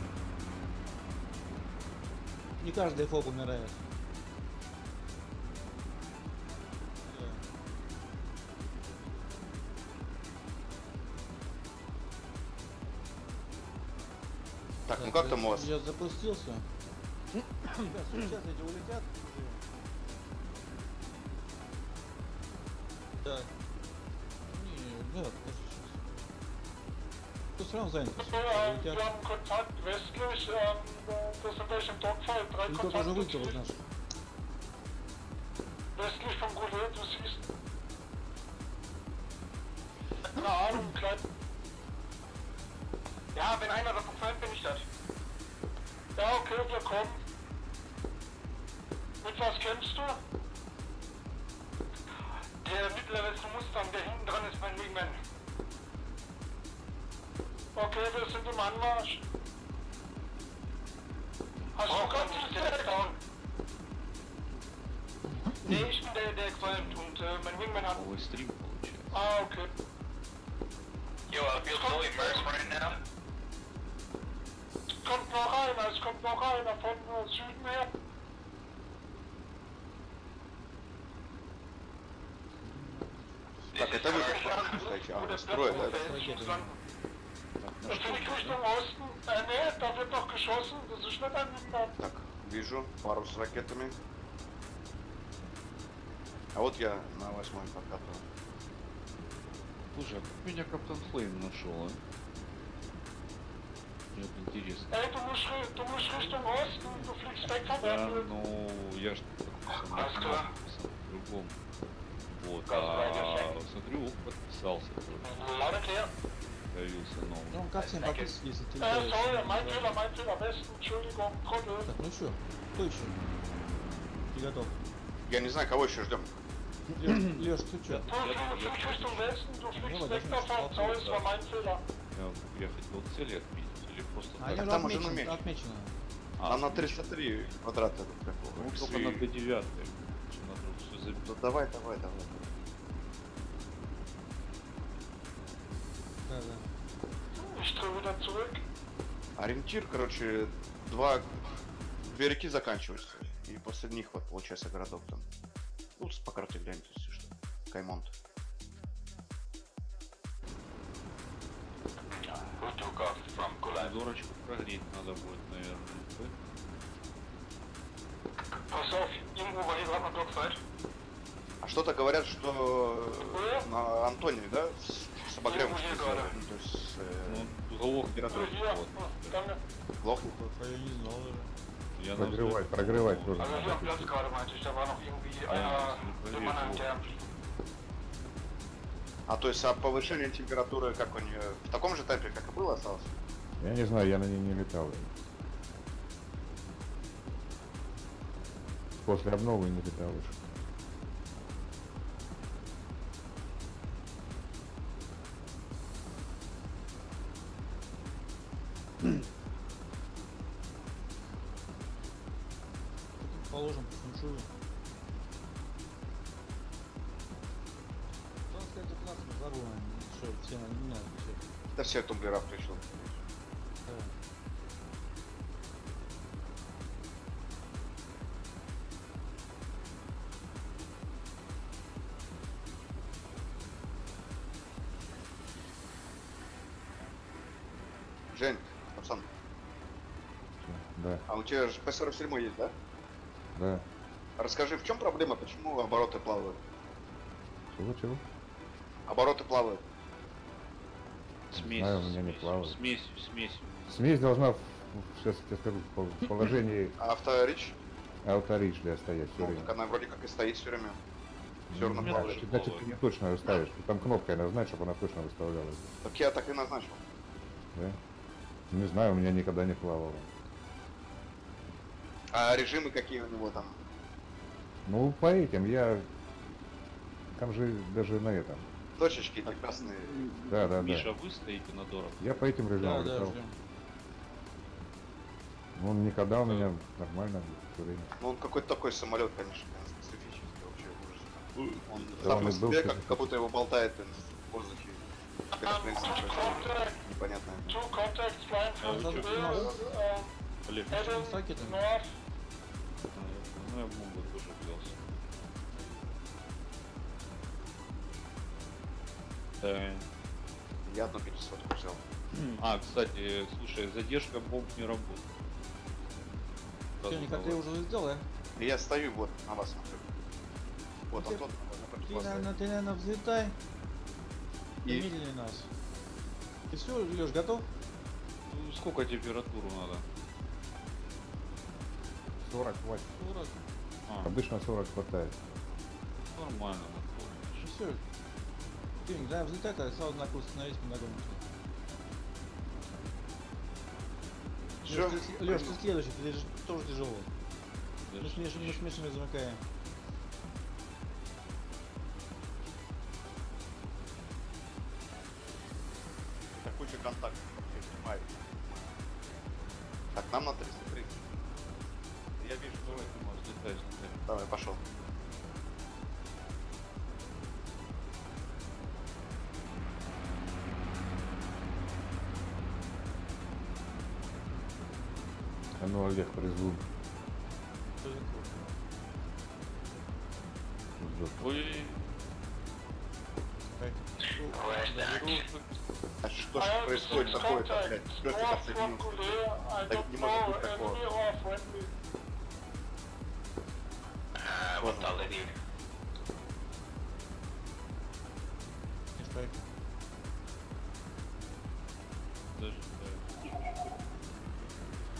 [SPEAKER 1] Не каждый фоб умирает.
[SPEAKER 3] Так, ну как там у вас?
[SPEAKER 1] Я запустился. Сейчас эти [CLEARS THROAT] улетят. Так. Не, да, müsste noch sein. Also,
[SPEAKER 6] äh, wir haben Kontakt westlich, ähm, das sind welche im Dogfight, drei Kontakte. Westlich vom Gouverneur, du siehst. Keine Ahnung, klein. Ja, wenn einer Anmarsch. Hast du gerade direkt down? Nee, ich bin der, der qualmt und äh, mein Wingman hat...
[SPEAKER 7] Новый стрим получается.
[SPEAKER 6] Ah, okay.
[SPEAKER 5] Yo, I feel so immersed right now.
[SPEAKER 6] Es kommt noch einer, es kommt noch einer von äh, Süden her.
[SPEAKER 3] Так, это вы как кстати, а, строят, да?
[SPEAKER 6] Ich Richtung Osten. Äh, nee, da wird noch geschossen. Das ist nicht ein Wingman.
[SPEAKER 3] Так, вижу пару с ракетами. А вот я на восьмой подкатываю.
[SPEAKER 7] Слушай, а как меня Каптан Флейм нашел, а? Мне вот интересно.
[SPEAKER 6] Du musst, ri- du musst Richtung Osten. Du fliegst weg vom
[SPEAKER 7] Да, ну, я ж в другом. Вот, а смотрю, подписался тоже. Появился новый.
[SPEAKER 1] Ну, как всем подписывать, если ты
[SPEAKER 6] Äh,
[SPEAKER 1] летаешь?
[SPEAKER 6] sorry, mein Fehler, mein Fehler. Westen, Entschuldigung, Trottel.
[SPEAKER 1] Так, ну что, кто еще? Ты готов?
[SPEAKER 3] Я не знаю, кого еще ждем.
[SPEAKER 1] Леш, [CLEARS THROAT] ты что?
[SPEAKER 7] Я, хотел цели отметить или просто
[SPEAKER 1] Они
[SPEAKER 7] так?
[SPEAKER 1] уже
[SPEAKER 3] там уже
[SPEAKER 1] отмечены,
[SPEAKER 3] намечено.
[SPEAKER 1] отмечено.
[SPEAKER 7] А,
[SPEAKER 3] Там на 303 квадрата.
[SPEAKER 7] ну, только на Д9. Надо все забить.
[SPEAKER 3] Ну давай, давай, давай.
[SPEAKER 1] Да, да.
[SPEAKER 6] Drehe wieder zurück.
[SPEAKER 3] Ориентир, короче, два... Две реки заканчиваются. И после них вот получается городок там. Ну, по карте гляньте, если что. Каймонт.
[SPEAKER 7] Дурочку прогреть надо будет, наверное.
[SPEAKER 3] А что-то говорят, что на Антоне, да, с, с обогревом
[SPEAKER 6] Ну,
[SPEAKER 3] Ну,
[SPEAKER 7] Ну,
[SPEAKER 6] Ну, hier,
[SPEAKER 7] вот.
[SPEAKER 3] глохнет.
[SPEAKER 1] Я не знал даже.
[SPEAKER 7] Я
[SPEAKER 6] Mann an der
[SPEAKER 3] А то есть а повышение температуры, как у нее, в таком же темпе, как и было, осталось?
[SPEAKER 4] Я не знаю, я на ней не летал. После обновы не летал уже.
[SPEAKER 1] Положим забыл, что все на не надо отвечать.
[SPEAKER 3] Да все тумблера включил. Тебя же P47 есть, да?
[SPEAKER 4] да.
[SPEAKER 3] Расскажи, в чем проблема, почему обороты плавают?
[SPEAKER 4] Чего, чего?
[SPEAKER 3] Обороты плавают.
[SPEAKER 7] Смесь,
[SPEAKER 4] знаю, у меня не
[SPEAKER 7] смесь,
[SPEAKER 4] плавает.
[SPEAKER 7] Смесь, смесь
[SPEAKER 4] Смесь должна, сейчас я тебе скажу, в положении
[SPEAKER 3] авторич?
[SPEAKER 4] ауторич для стоять все
[SPEAKER 3] Ну,
[SPEAKER 4] время.
[SPEAKER 3] так она вроде как и стоит все время. Все равно
[SPEAKER 7] Нет,
[SPEAKER 3] плавает.
[SPEAKER 7] значит,
[SPEAKER 4] ты не точно ее ставишь. Ты там кнопкой назначь, чтобы она точно выставлялась.
[SPEAKER 3] Так я так и назначил.
[SPEAKER 4] Да? Не знаю, у меня никогда не плавало.
[SPEAKER 3] А режимы какие у него там?
[SPEAKER 4] Ну, по этим я... Там же даже на этом.
[SPEAKER 3] Точечки эти красные.
[SPEAKER 4] Да, да, да.
[SPEAKER 7] Миша, вы стоите на дорог?
[SPEAKER 4] Я по этим
[SPEAKER 1] Да,
[SPEAKER 4] режимам
[SPEAKER 1] да,
[SPEAKER 4] летал. Ну, никогда у меня нормально все время.
[SPEAKER 3] Ну он какой-то такой самолет, конечно, специфический вообще ужас. Он
[SPEAKER 4] Да,
[SPEAKER 3] сам
[SPEAKER 4] он
[SPEAKER 3] по
[SPEAKER 4] и был
[SPEAKER 3] себе, как, как будто его болтает в воздухе. Как, в принципе. Непонятно.
[SPEAKER 6] Two
[SPEAKER 7] ну я в Мумбу тоже взялся. Да.
[SPEAKER 3] Я одну 500 взял.
[SPEAKER 7] А, кстати, слушай, задержка бомб не работает.
[SPEAKER 1] Все, ты
[SPEAKER 7] давай.
[SPEAKER 1] уже?
[SPEAKER 3] И я стою вот на вас смотрю. Вот
[SPEAKER 1] Ты-
[SPEAKER 3] Антон,
[SPEAKER 1] Ты, наверное, ты, наверное, взлетай.
[SPEAKER 3] И-
[SPEAKER 1] И медленнее нас. И все, Леш, готов?
[SPEAKER 7] Ну, сколько температуру надо?
[SPEAKER 4] 40 хватит.
[SPEAKER 1] 40.
[SPEAKER 7] А,
[SPEAKER 4] Обычно 40 хватает.
[SPEAKER 7] нормально.
[SPEAKER 1] Ну все. Ты, да, взлетай, тогда сразу на курс нагоним.
[SPEAKER 3] Всё.
[SPEAKER 1] Леш, ты, Лёш, ты следующий, ты же тоже тяжело. Мы с Мишей, мы с Мишей замыкаем.
[SPEAKER 3] Это куча контактов. я понимаю. Так, нам на 330. Я вижу,
[SPEAKER 7] Давай, ты можешь взлетай.
[SPEAKER 3] Давай, пошел.
[SPEAKER 4] А ну, Олег, призву.
[SPEAKER 7] Ой,
[SPEAKER 3] А что
[SPEAKER 6] I
[SPEAKER 3] ж
[SPEAKER 6] have
[SPEAKER 3] происходит такое-то, блядь? Что это.
[SPEAKER 6] I
[SPEAKER 3] Так не может быть такого.
[SPEAKER 7] Даже, да.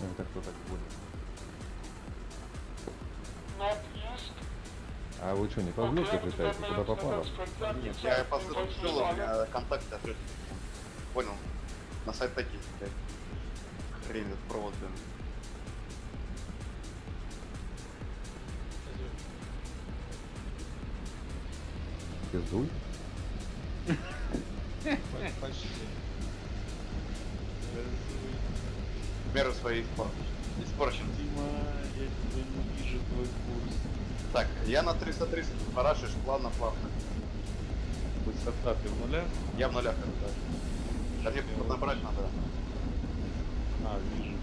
[SPEAKER 4] Это кто так будет? А вы что, не по летаете? Куда попало?
[SPEAKER 3] Нет, я послушал, у меня контакты опять. Понял. На сайт такие, блядь. Хрень, этот провод, блин.
[SPEAKER 4] Пиздуй.
[SPEAKER 1] По- Почти.
[SPEAKER 3] Меры свои испор- испорчены.
[SPEAKER 7] Дима, я тебя не вижу, твой курс.
[SPEAKER 3] Так, я на 330 парашишь плавно-плавно.
[SPEAKER 7] Высота ты в нулях?
[SPEAKER 3] Я в нулях. Да мне поднабрать надо.
[SPEAKER 7] А, вижу,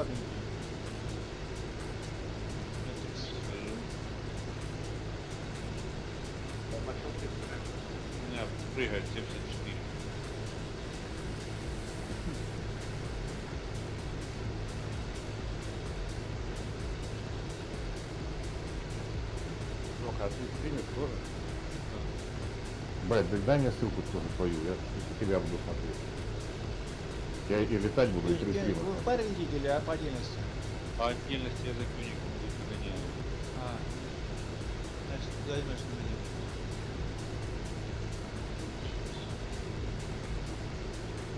[SPEAKER 3] Начал
[SPEAKER 7] У меня прыгает 74.
[SPEAKER 2] А ты стримишь тоже?
[SPEAKER 4] Блядь, да дай мне ссылку тоже твою, я тебя буду. Я и летать буду, и три
[SPEAKER 1] Вы в паре летите или а по отдельности?
[SPEAKER 7] По отдельности я за кюником буду гоняю.
[SPEAKER 1] А, значит, займешь на меня.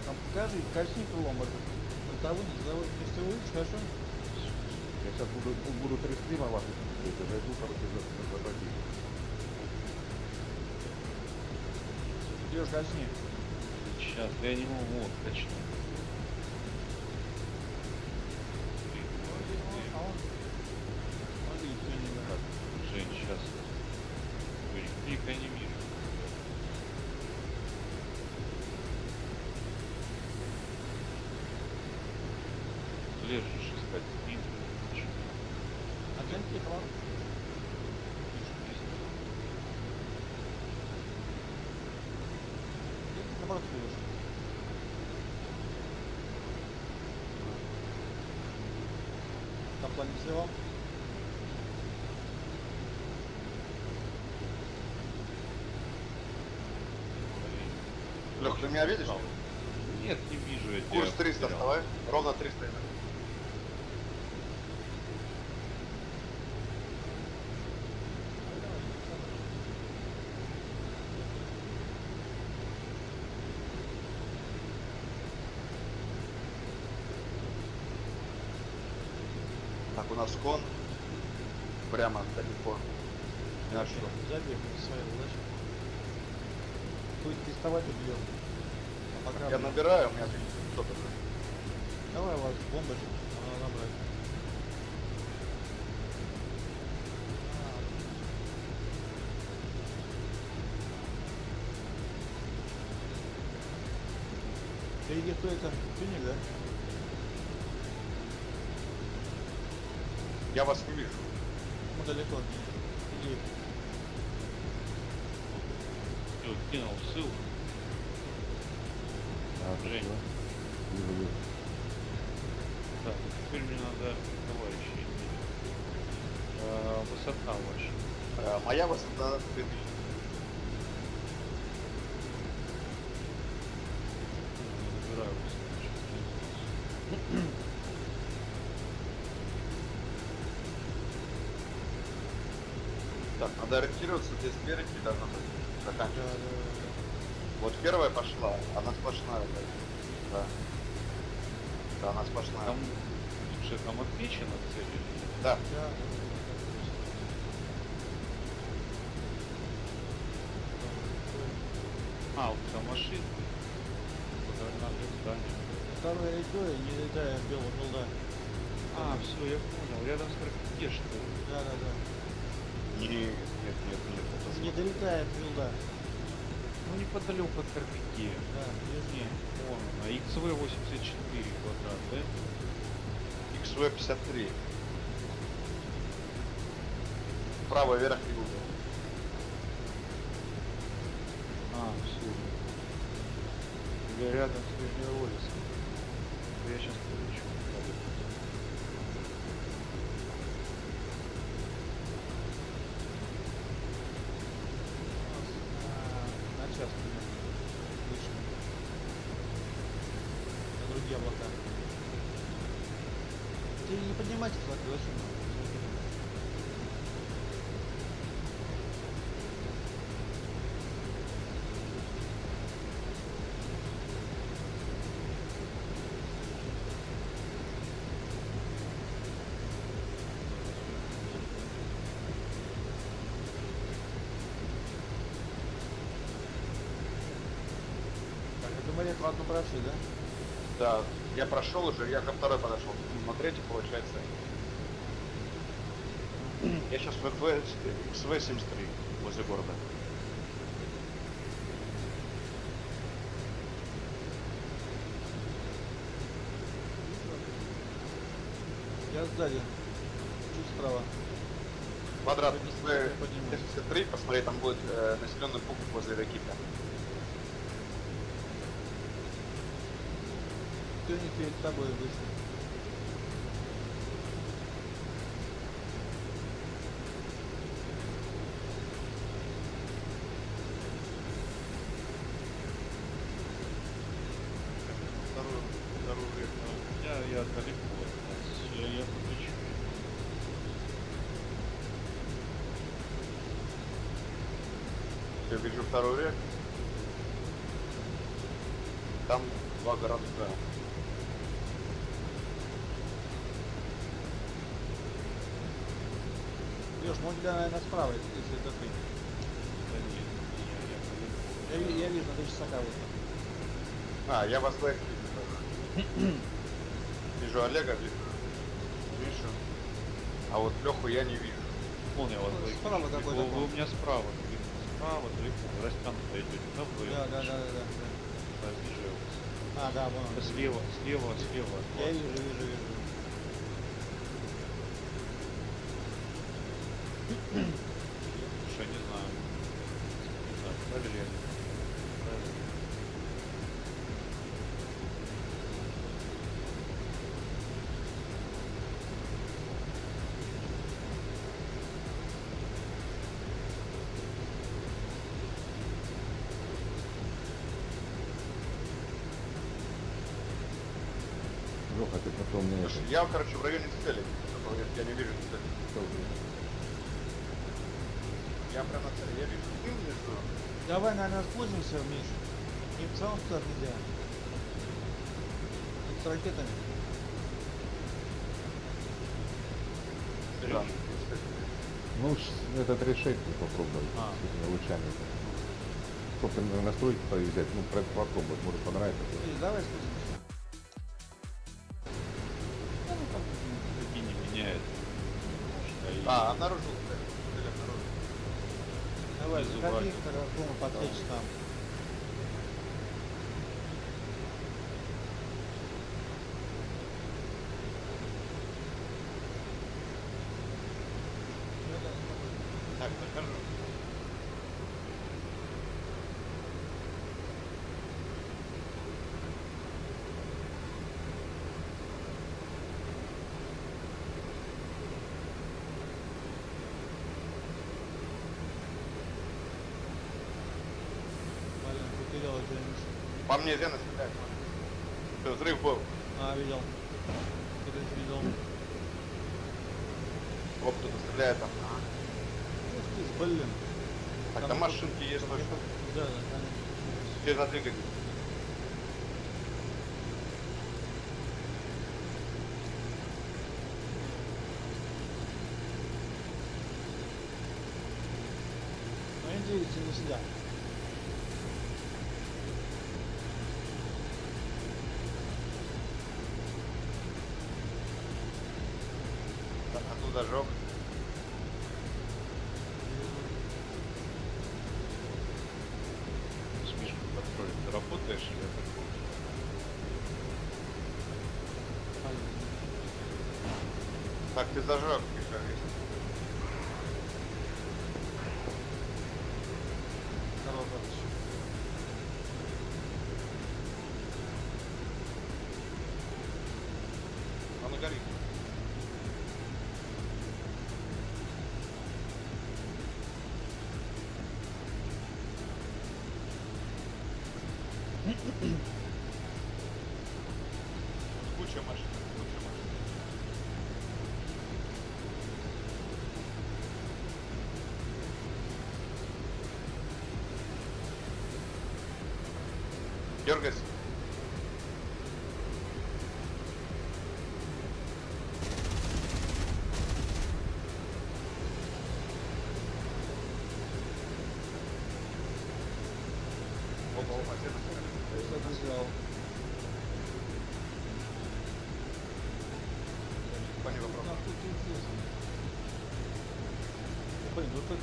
[SPEAKER 1] Там покажи, качни крылом это. На того не заводит. Если увидишь, хорошо?
[SPEAKER 4] Я сейчас буду, буду три стрима ваших смотреть, я зайду, короче, за, за, за
[SPEAKER 1] Сереж, качни.
[SPEAKER 7] Сейчас, да я не могу, вот, точно.
[SPEAKER 3] Меня видишь?
[SPEAKER 7] Нет, не вижу.
[SPEAKER 3] Курс 300
[SPEAKER 7] потерял.
[SPEAKER 3] вставай. Ровно 300. именно. Так, у нас кон. Прямо далеко. Что.
[SPEAKER 1] Забег на свою удачу. Будет приставать
[SPEAKER 3] набираю, у меня кто-то.
[SPEAKER 1] Давай вас бомбочку. Надо набрать. Впереди кто это? Финик, да?
[SPEAKER 3] Я вас не вижу.
[SPEAKER 1] Ну далеко.
[SPEAKER 3] Моя высота 2000.
[SPEAKER 7] Набираю высоту.
[SPEAKER 3] Так, надо ориентироваться, здесь спереди должна быть
[SPEAKER 1] да,
[SPEAKER 3] заканчиваться.
[SPEAKER 1] да, да.
[SPEAKER 3] Вот первая пошла, она сплошная. блядь. Да. Да, она сплошная.
[SPEAKER 7] Там, слушай, там отмечено цель?
[SPEAKER 3] Да.
[SPEAKER 1] Да.
[SPEAKER 7] А, вот там машина.
[SPEAKER 1] Второй рекой, не летая в белого желда.
[SPEAKER 7] А, все, я понял. Рядом с что ли?
[SPEAKER 1] Да, да, да.
[SPEAKER 3] Нет, нет, нет, нет. это
[SPEAKER 1] Не долетая в желда.
[SPEAKER 7] Ну, неподалеку от Карпике.
[SPEAKER 1] Да, южнее.
[SPEAKER 7] Вон она, XV84 квадрат, да?
[SPEAKER 3] XV53. Правый верхний угол.
[SPEAKER 7] А, все. Я рядом с Вернеолесом. Я сейчас полечу.
[SPEAKER 1] Реку одну прошли, да?
[SPEAKER 3] Да, я прошел уже, я ко второй подошел. На третий получается. Я сейчас в XV, XV73 возле города.
[SPEAKER 1] Я сзади. Чуть справа.
[SPEAKER 3] Квадрат
[SPEAKER 1] Я поднимусь.
[SPEAKER 3] XV73, посмотри, там будет э, населенный пункт возле реки.
[SPEAKER 1] никто не перед тобой вышел.
[SPEAKER 7] Второй, второй я, я далеко я, я.
[SPEAKER 3] Я вижу второй
[SPEAKER 1] ряд. Тебя, наверное, справа, если это ты.
[SPEAKER 7] Да нет, я, я
[SPEAKER 1] вижу, ты часака вот.
[SPEAKER 3] А, я вас двоих вижу. [CLEARS THROAT] Вижу Олега, вижу. Вижу. А вот Леху я не вижу.
[SPEAKER 7] Вон я вас
[SPEAKER 1] Ну,
[SPEAKER 7] двоих
[SPEAKER 1] справа какой-то
[SPEAKER 7] Вы, у меня справа. Справа далеко. Вы растянуто идете. Да, вы?
[SPEAKER 1] Да, да, да, да, да.
[SPEAKER 7] Да, вижу.
[SPEAKER 1] А, да, вон он.
[SPEAKER 7] Слева, слева, слева
[SPEAKER 1] Я вижу, вижу, вижу.
[SPEAKER 7] Слушай, не знаю. Не знаю, правильно я. Правильно.
[SPEAKER 4] Леха, ты потом мне
[SPEAKER 3] я, короче,
[SPEAKER 1] спустимся, Миш. И в целом туда нельзя. Тут с ракетами.
[SPEAKER 3] Да.
[SPEAKER 4] Ну, этот решеть ты попробуй
[SPEAKER 1] А.
[SPEAKER 4] лучами. На- настройки повезять, ну, про- попробовать, может понравится.
[SPEAKER 1] Давай спустимся. Ну, ну,
[SPEAKER 7] Таки не меняет.
[SPEAKER 3] А, обнаружил.
[SPEAKER 1] Давай,
[SPEAKER 7] враги.
[SPEAKER 1] Таракома подсечь там.
[SPEAKER 3] Так, захожу.
[SPEAKER 1] Блин, потерял это Миш.
[SPEAKER 3] По мне Зена стреляет. Всё, взрыв был.
[SPEAKER 1] А, видел. Это видел.
[SPEAKER 3] Оп, кто-то стреляет там.
[SPEAKER 1] Ух ты, блин.
[SPEAKER 3] Так, там машинки есть, что
[SPEAKER 1] Да, да,
[SPEAKER 3] задвигать?
[SPEAKER 1] Но они двигаются не сидят.
[SPEAKER 3] Жёг.
[SPEAKER 7] С Мишкой контролем. Ты работаешь или это
[SPEAKER 3] Так, ты зажег, Миша, весь.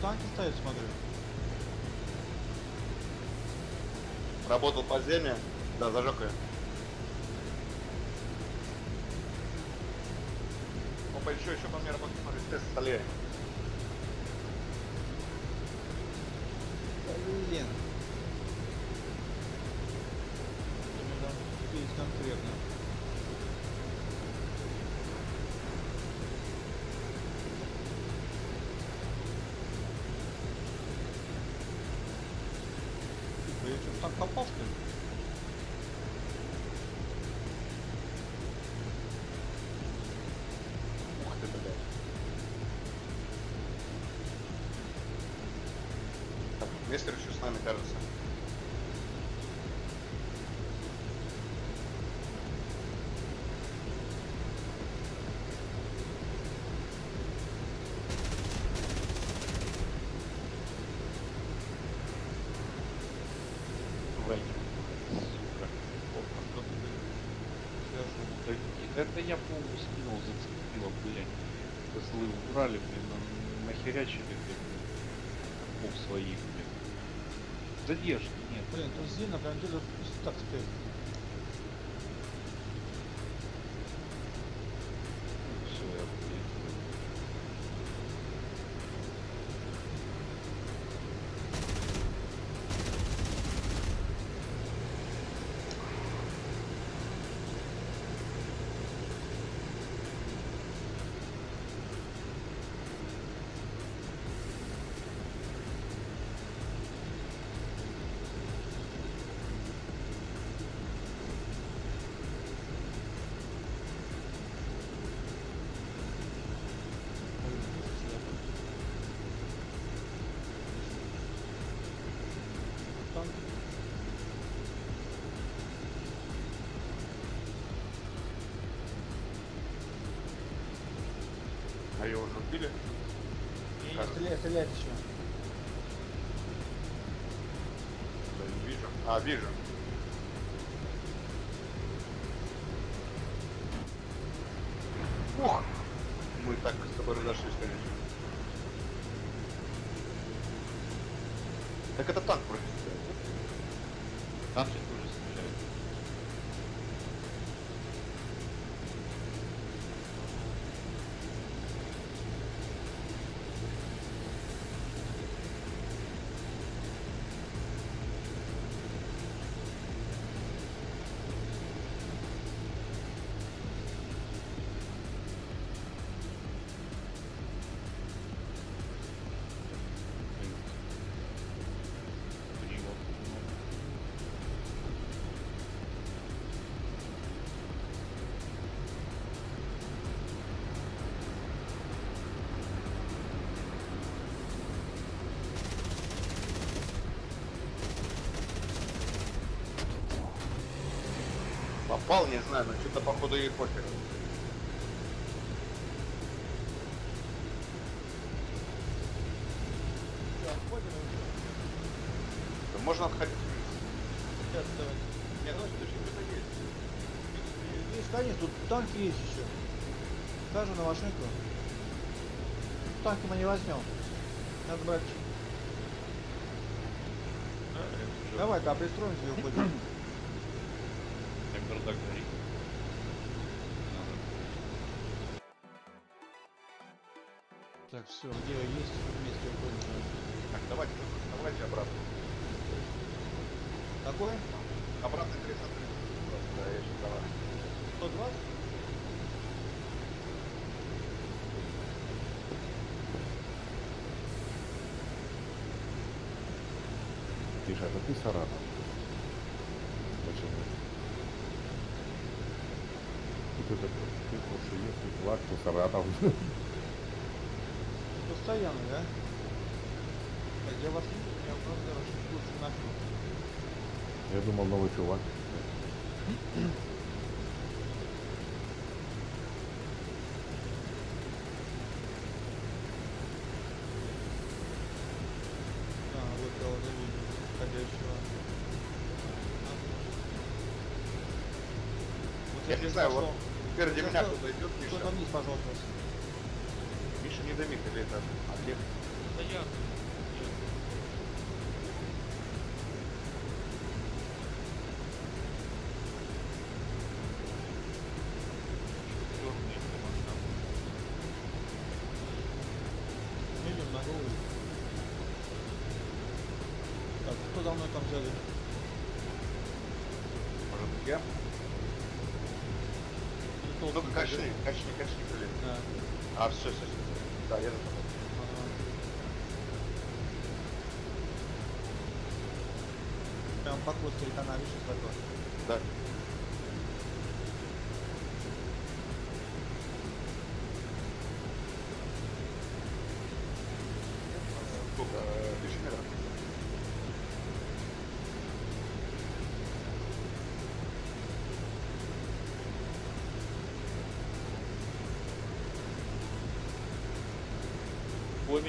[SPEAKER 1] Танки стоят, смотрю.
[SPEAKER 3] Работал подземье. Да, зажег ее.
[SPEAKER 7] Это я, по-моему, скинул, зацепило, блядь. Козлы убрали, блин, на- нахерячили, блин. Пол своих, блин. Задержки нет.
[SPEAKER 1] Блин, тут Зина прям где-то стреляет еще.
[SPEAKER 3] Да, не вижу. А, вижу. Попал, не знаю, но что-то походу пофиг.
[SPEAKER 1] И всё.
[SPEAKER 3] Да можно отходить вниз.
[SPEAKER 1] Сейчас давай.
[SPEAKER 3] Нет, ну что, что-то есть.
[SPEAKER 1] Есть, конечно, тут танки есть еще. Скажу на машинку. Танки мы не возьмем. Надо брать. Давай, да, пристроимся и уходим. Все, где есть, вместе уходим.
[SPEAKER 3] Так, давайте, давайте обратно.
[SPEAKER 1] Какой?
[SPEAKER 3] Обратно 330. Да, я сейчас давай.
[SPEAKER 1] 120?
[SPEAKER 4] Тише, это ты Саратов. Почему? Это, ты слушай, если флаг, то Саратов.
[SPEAKER 1] Постоянно, да? Так, я вас вижу, я просто лучше нашел.
[SPEAKER 4] Я думал, новый чувак.
[SPEAKER 1] А, вот я
[SPEAKER 3] не знаю, вот впереди
[SPEAKER 1] Сейчас
[SPEAKER 3] меня
[SPEAKER 1] кто-
[SPEAKER 3] кто-то идет, Миша.
[SPEAKER 1] Кто-то вниз просто.
[SPEAKER 3] Миша не дымит или это?
[SPEAKER 7] Да я.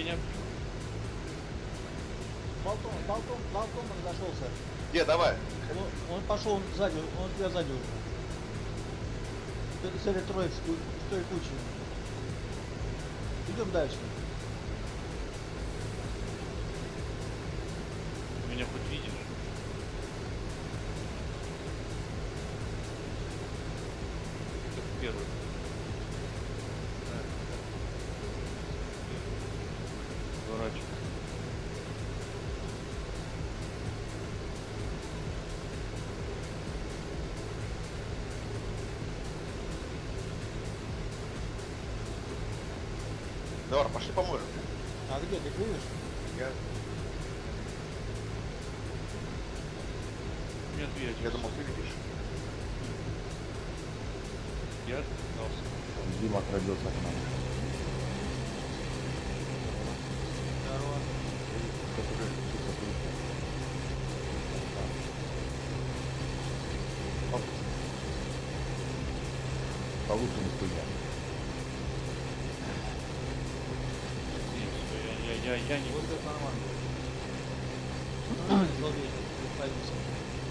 [SPEAKER 7] Меня?
[SPEAKER 1] Болтон, болтон, болтон разошелся.
[SPEAKER 3] Где, давай.
[SPEAKER 1] Он, он пошел сзади, он тебя сзади уже. С- этой троицы, с той кучей. Идем дальше.
[SPEAKER 3] Я
[SPEAKER 7] отказался.
[SPEAKER 4] Дима крадется к нам.
[SPEAKER 1] Здорово.
[SPEAKER 4] Получше не
[SPEAKER 7] всё, я, я, я, не
[SPEAKER 1] Вот это нормально. [CLEARS THROAT] Злодей.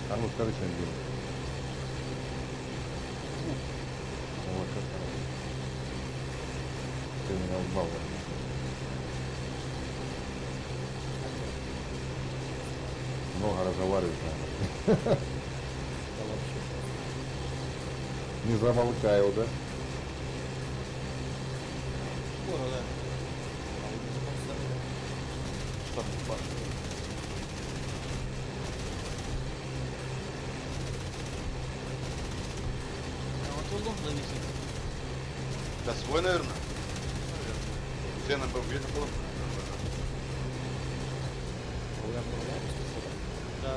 [SPEAKER 4] А ну скажи. Вот как хорошо. Ты меня убавил. Наверное. Не замолкаю, да?
[SPEAKER 1] Скоро, да.
[SPEAKER 3] Что ты пошли?
[SPEAKER 1] А вот он должен зависеть.
[SPEAKER 3] Да свой, наверное. Цены был где-то было.
[SPEAKER 1] Да.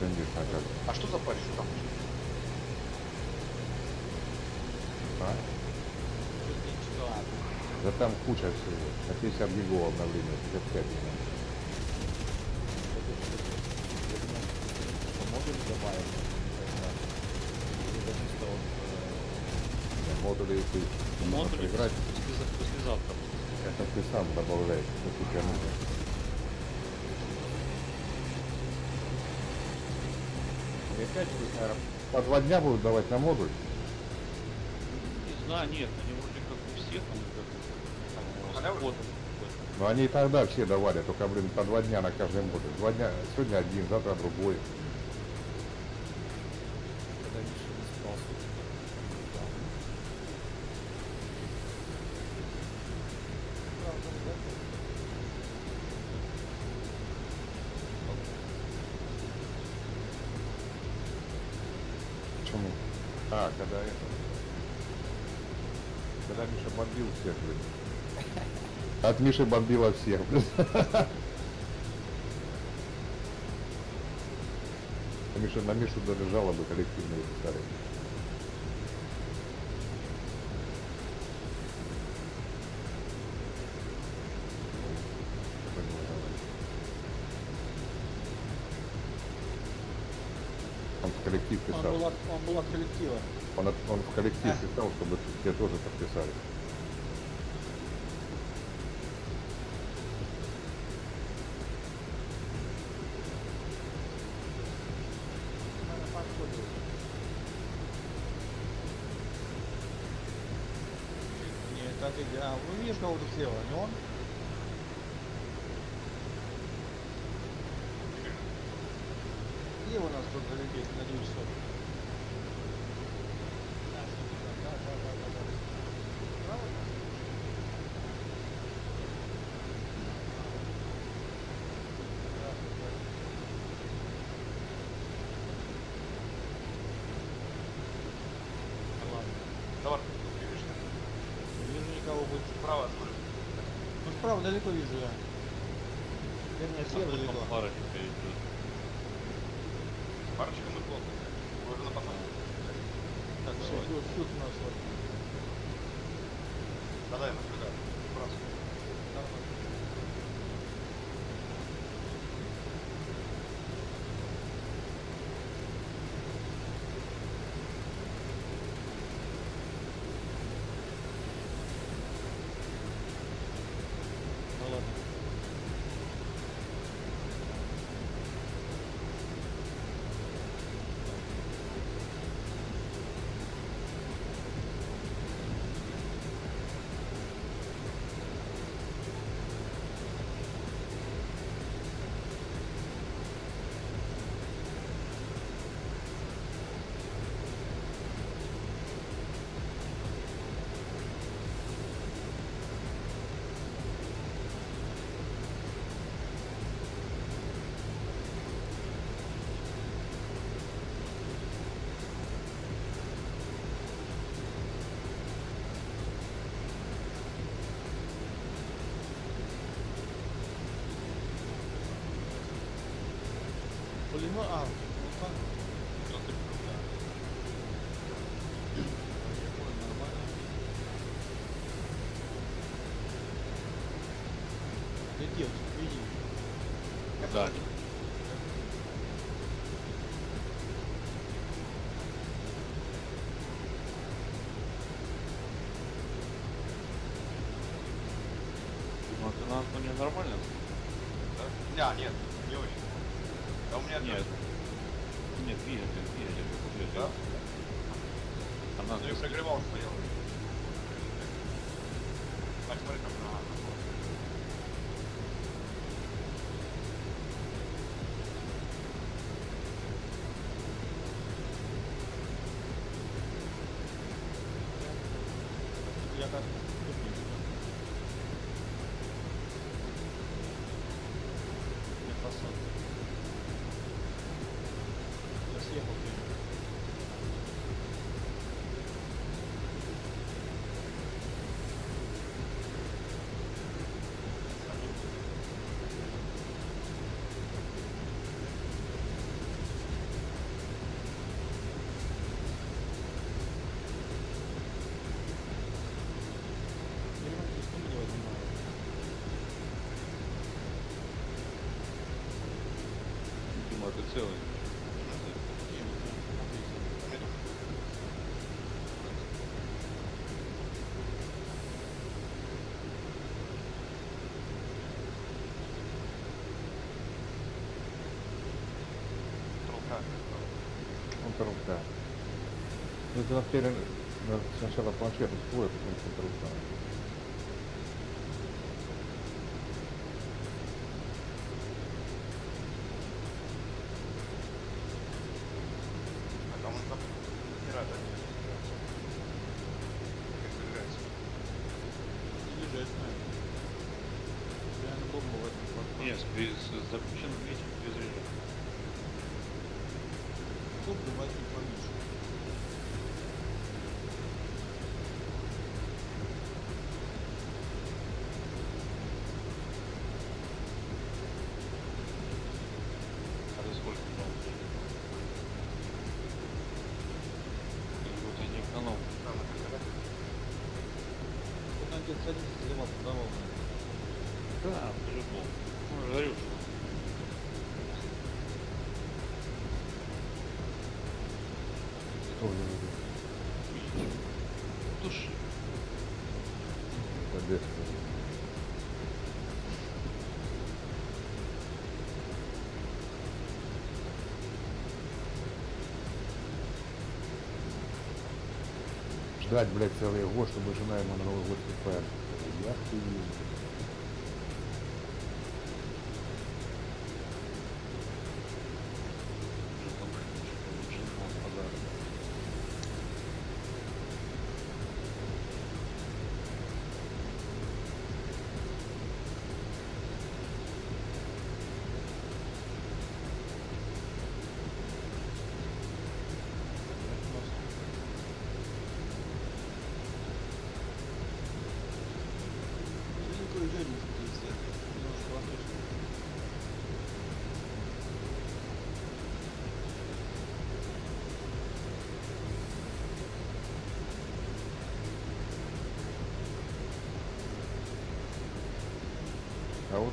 [SPEAKER 4] Конечно, как.
[SPEAKER 3] А что за парень там?
[SPEAKER 4] А? Куча всего. На 50 гигов обновления, 55 гигов. Модули ты можешь
[SPEAKER 7] Модули
[SPEAKER 4] играть,
[SPEAKER 7] послеза- послезавтра.
[SPEAKER 4] это ты сам добавляешь, что тебе нужно. По два дня будут давать на модуль.
[SPEAKER 7] Не знаю, нет,
[SPEAKER 4] Но они и тогда все давали, только, блин, по два дня на каждый модуль. Два дня, сегодня один, завтра другой. От Миши бомбила всех. А Миша, на Мишу даже жалобы коллективные писали. Он в коллектив
[SPEAKER 1] Он
[SPEAKER 4] писал.
[SPEAKER 1] был, от, он был от коллектива.
[SPEAKER 4] Он, от- он в коллектив писал, чтобы все тоже подписали.
[SPEAKER 1] А, вы видишь кого-то слева, не он? Где у нас тут залететь на 9 часов? Да, да, да, да, да, да. Право, да? Да, да. Ладно.
[SPEAKER 3] Давай, ты видишь?
[SPEAKER 1] Не вижу никого будет.
[SPEAKER 3] Справа смотри.
[SPEAKER 1] Ну справа далеко вижу я. Вернее, слева далеко.
[SPEAKER 7] Там
[SPEAKER 3] на
[SPEAKER 7] Антоне нормально?
[SPEAKER 3] Да? Не, нет, не очень. А у меня
[SPEAKER 7] Нет. Нет, видели, видели. видели.
[SPEAKER 3] Да?
[SPEAKER 7] Она
[SPEAKER 3] Ну и прогревал стоял. Так, смотри там на...
[SPEAKER 4] Ну это теперь надо сначала планшет ускорить, потом Ждать, блядь, целый год, чтобы жена ему на Новый год фаер. Я хуй.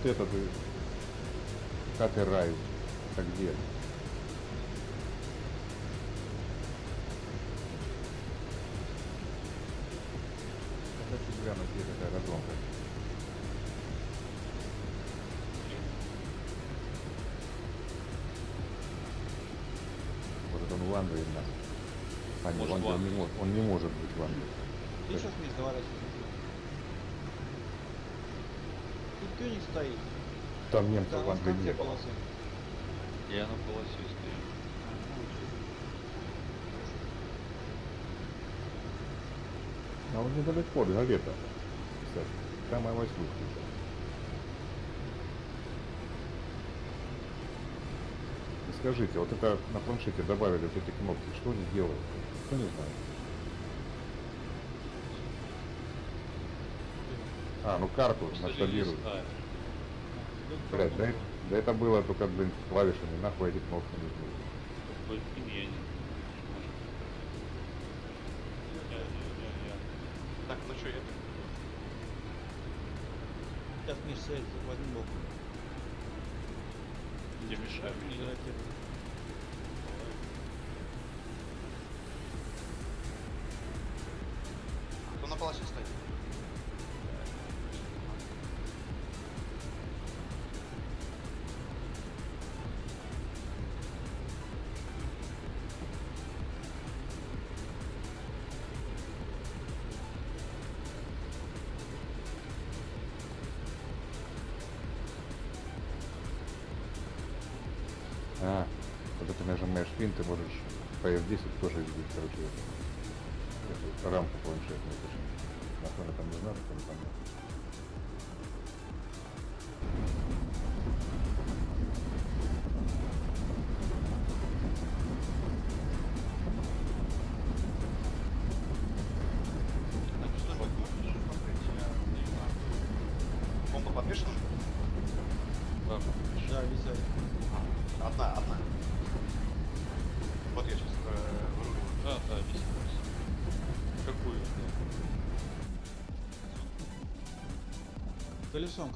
[SPEAKER 4] Этот э, Катер Рай, это где? Там немцев в Англии не было.
[SPEAKER 7] Я на полосе стою.
[SPEAKER 4] А он недалеко от Галета. Кстати, самая восьмушка. Скажите, вот это на планшете добавили вот эти кнопки, что они делают? Кто не знает? А, ну карту масштабируют. Блять, да, это- да это было только, блин, клавишами, нахуй эти кнопки не было.
[SPEAKER 7] Не.
[SPEAKER 3] Так, ну что, я...
[SPEAKER 1] Сейчас, Миш, сядь, возьми бок.
[SPEAKER 7] Не мешай
[SPEAKER 1] Не.
[SPEAKER 3] Кто
[SPEAKER 4] А, когда ты нажимаешь пин, ты можешь по F10 тоже видеть, короче, эту рамку планшетную. Нахуй она там не надо, там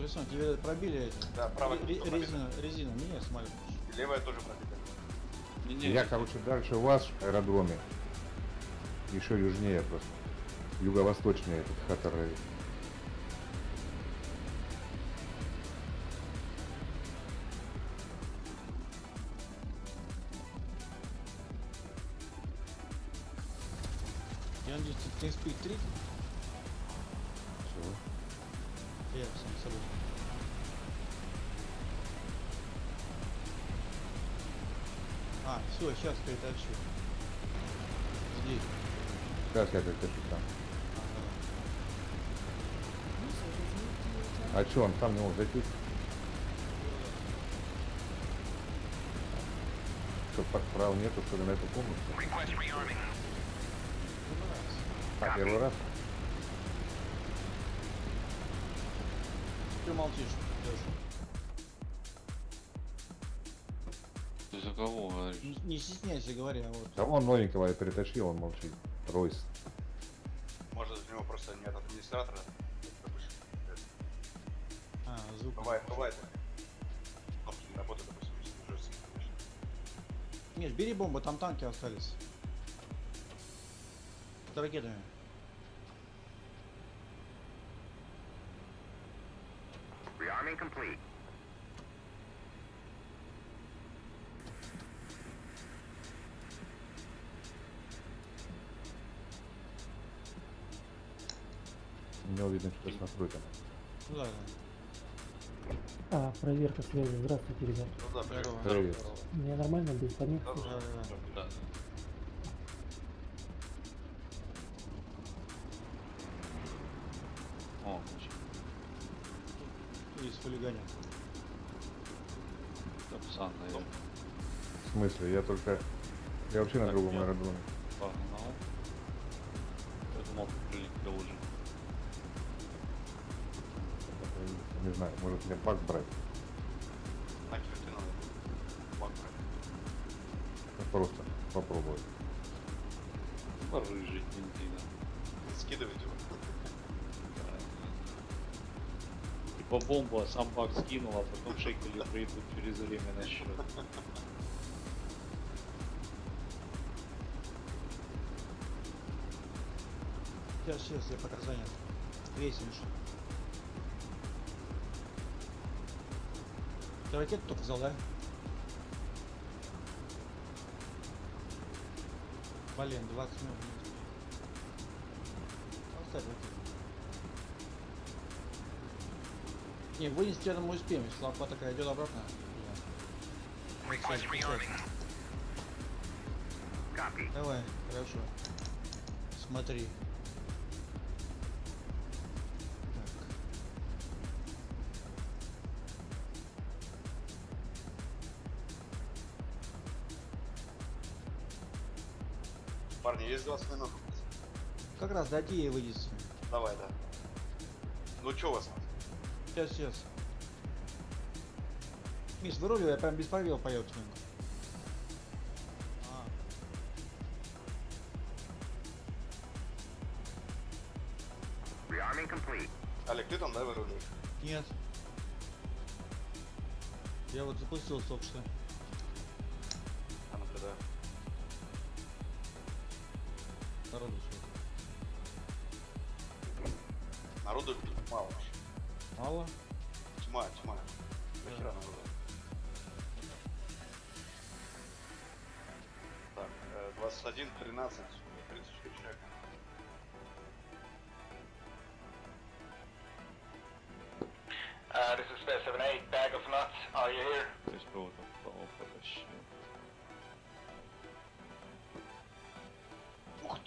[SPEAKER 1] Колесом. Тебе пробили эти.
[SPEAKER 3] Да, правое
[SPEAKER 1] Ре-
[SPEAKER 3] колесо
[SPEAKER 1] ре-
[SPEAKER 3] пробито.
[SPEAKER 1] резину, резину. Меня смотри.
[SPEAKER 3] Левая тоже пробита.
[SPEAKER 7] Не-не,
[SPEAKER 4] Я, короче, дальше вас в аэродроме. Еще южнее просто. Юго-восточнее этот Хаттер
[SPEAKER 1] А, сейчас перетащу. Жди.
[SPEAKER 4] Сейчас я как-то там. А что, он там не мог зайти? Что, прав нету, что ли, на эту комнату? А, первый раз?
[SPEAKER 1] Ты молчишь, Не, стесняйся, говори, а вот.
[SPEAKER 4] Кого он новенького я перетащил, он молчит. Ройс.
[SPEAKER 3] Может, у него просто нет администратора.
[SPEAKER 1] А, звук.
[SPEAKER 3] Бывает, бывает. Кнопки не работают, допустим, если жестко, конечно.
[SPEAKER 1] Миш, бери бомбу, там танки остались. С ракетами.
[SPEAKER 8] Проверка связи. Здравствуйте, ребят.
[SPEAKER 3] Ну да, привет.
[SPEAKER 1] Здорово.
[SPEAKER 4] Привет.
[SPEAKER 8] Меня нормально без помех?
[SPEAKER 3] Да,
[SPEAKER 1] Да, да, да.
[SPEAKER 7] О, значит,
[SPEAKER 1] Из хулиганят.
[SPEAKER 7] Капсан, наверное,
[SPEAKER 4] В смысле, я только... Я вообще на
[SPEAKER 7] Так,
[SPEAKER 4] другом
[SPEAKER 7] я-
[SPEAKER 4] аэродроме.
[SPEAKER 7] погнал. Я думал, крыльник доложил.
[SPEAKER 4] Не знаю, может мне бак брать? Просто попробовать.
[SPEAKER 7] Порыжить бензина.
[SPEAKER 3] Скидывать его.
[SPEAKER 7] Типа бомбу, а сам бак скинул, а потом шекели придут через время на счет.
[SPEAKER 1] Сейчас, сейчас, я пока занят. Весишь. Ты ракету только взял, да? Блин, 20 минут. Оставь ракету. Не, вынести мы успеем, если лампа такая идет обратно. Давай, хорошо. Смотри. Дойди и выйдите.
[SPEAKER 3] Давай, да. Ну чё у вас?
[SPEAKER 1] Сейчас, сейчас. Миш, выруливай, я прям без правил поел. А,
[SPEAKER 5] Rearming complete.
[SPEAKER 3] Олег, ты там, да, выруливаешь?
[SPEAKER 1] Нет. Я вот запустил только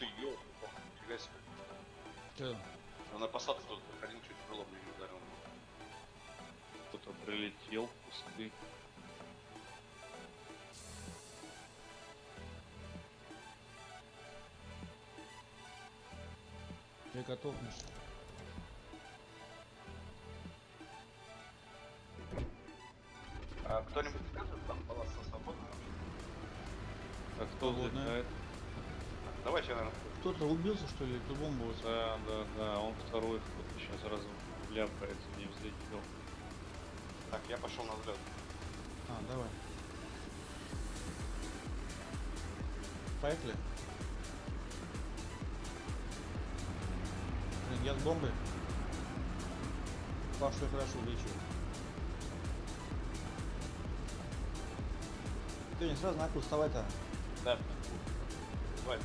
[SPEAKER 3] ты, ё, нифига себе.
[SPEAKER 1] Че?
[SPEAKER 3] А на посадке тут ходил, чуть крылом не ударил.
[SPEAKER 7] Кто-то прилетел в кусты.
[SPEAKER 1] Ты готовнешь?
[SPEAKER 3] А кто-нибудь скажет, там палаца свободна?
[SPEAKER 7] А кто
[SPEAKER 1] Свободная.
[SPEAKER 3] Давайте, наверное,
[SPEAKER 1] Кто-то убился что ли? Кто бомбу вот-
[SPEAKER 7] Да, да, да, он второй кто-то сейчас сразу ляпается, не взлетел.
[SPEAKER 3] так, я пошел на взлет.
[SPEAKER 1] А, давай. Поехали. Блин, я с бомбы. Пашу я хорошо лечу. Ты не сразу на курс вставай-то.
[SPEAKER 3] Да. Давайте.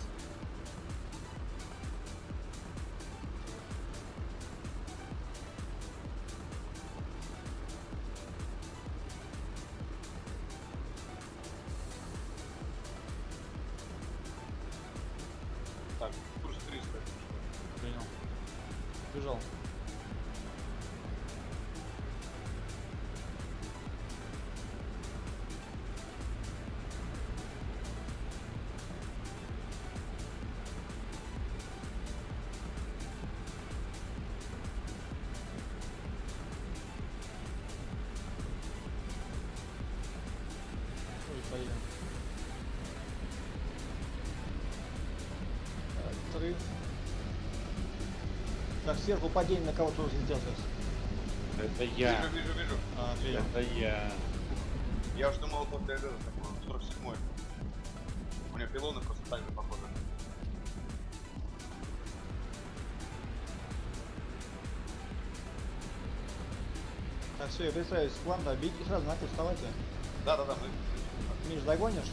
[SPEAKER 1] Сверху падение на кого-то взлетел сейчас.
[SPEAKER 7] Это я.
[SPEAKER 3] Вижу, вижу, вижу.
[SPEAKER 1] А, принял.
[SPEAKER 7] Это я.
[SPEAKER 3] Я уж думал, вот это такой, 47 У меня пилоны просто так же похожи.
[SPEAKER 1] Так, все, я представляюсь, вам, да, беги сразу на курс, вставайте.
[SPEAKER 3] Да-да-да, мы...
[SPEAKER 1] Миш, догонишь?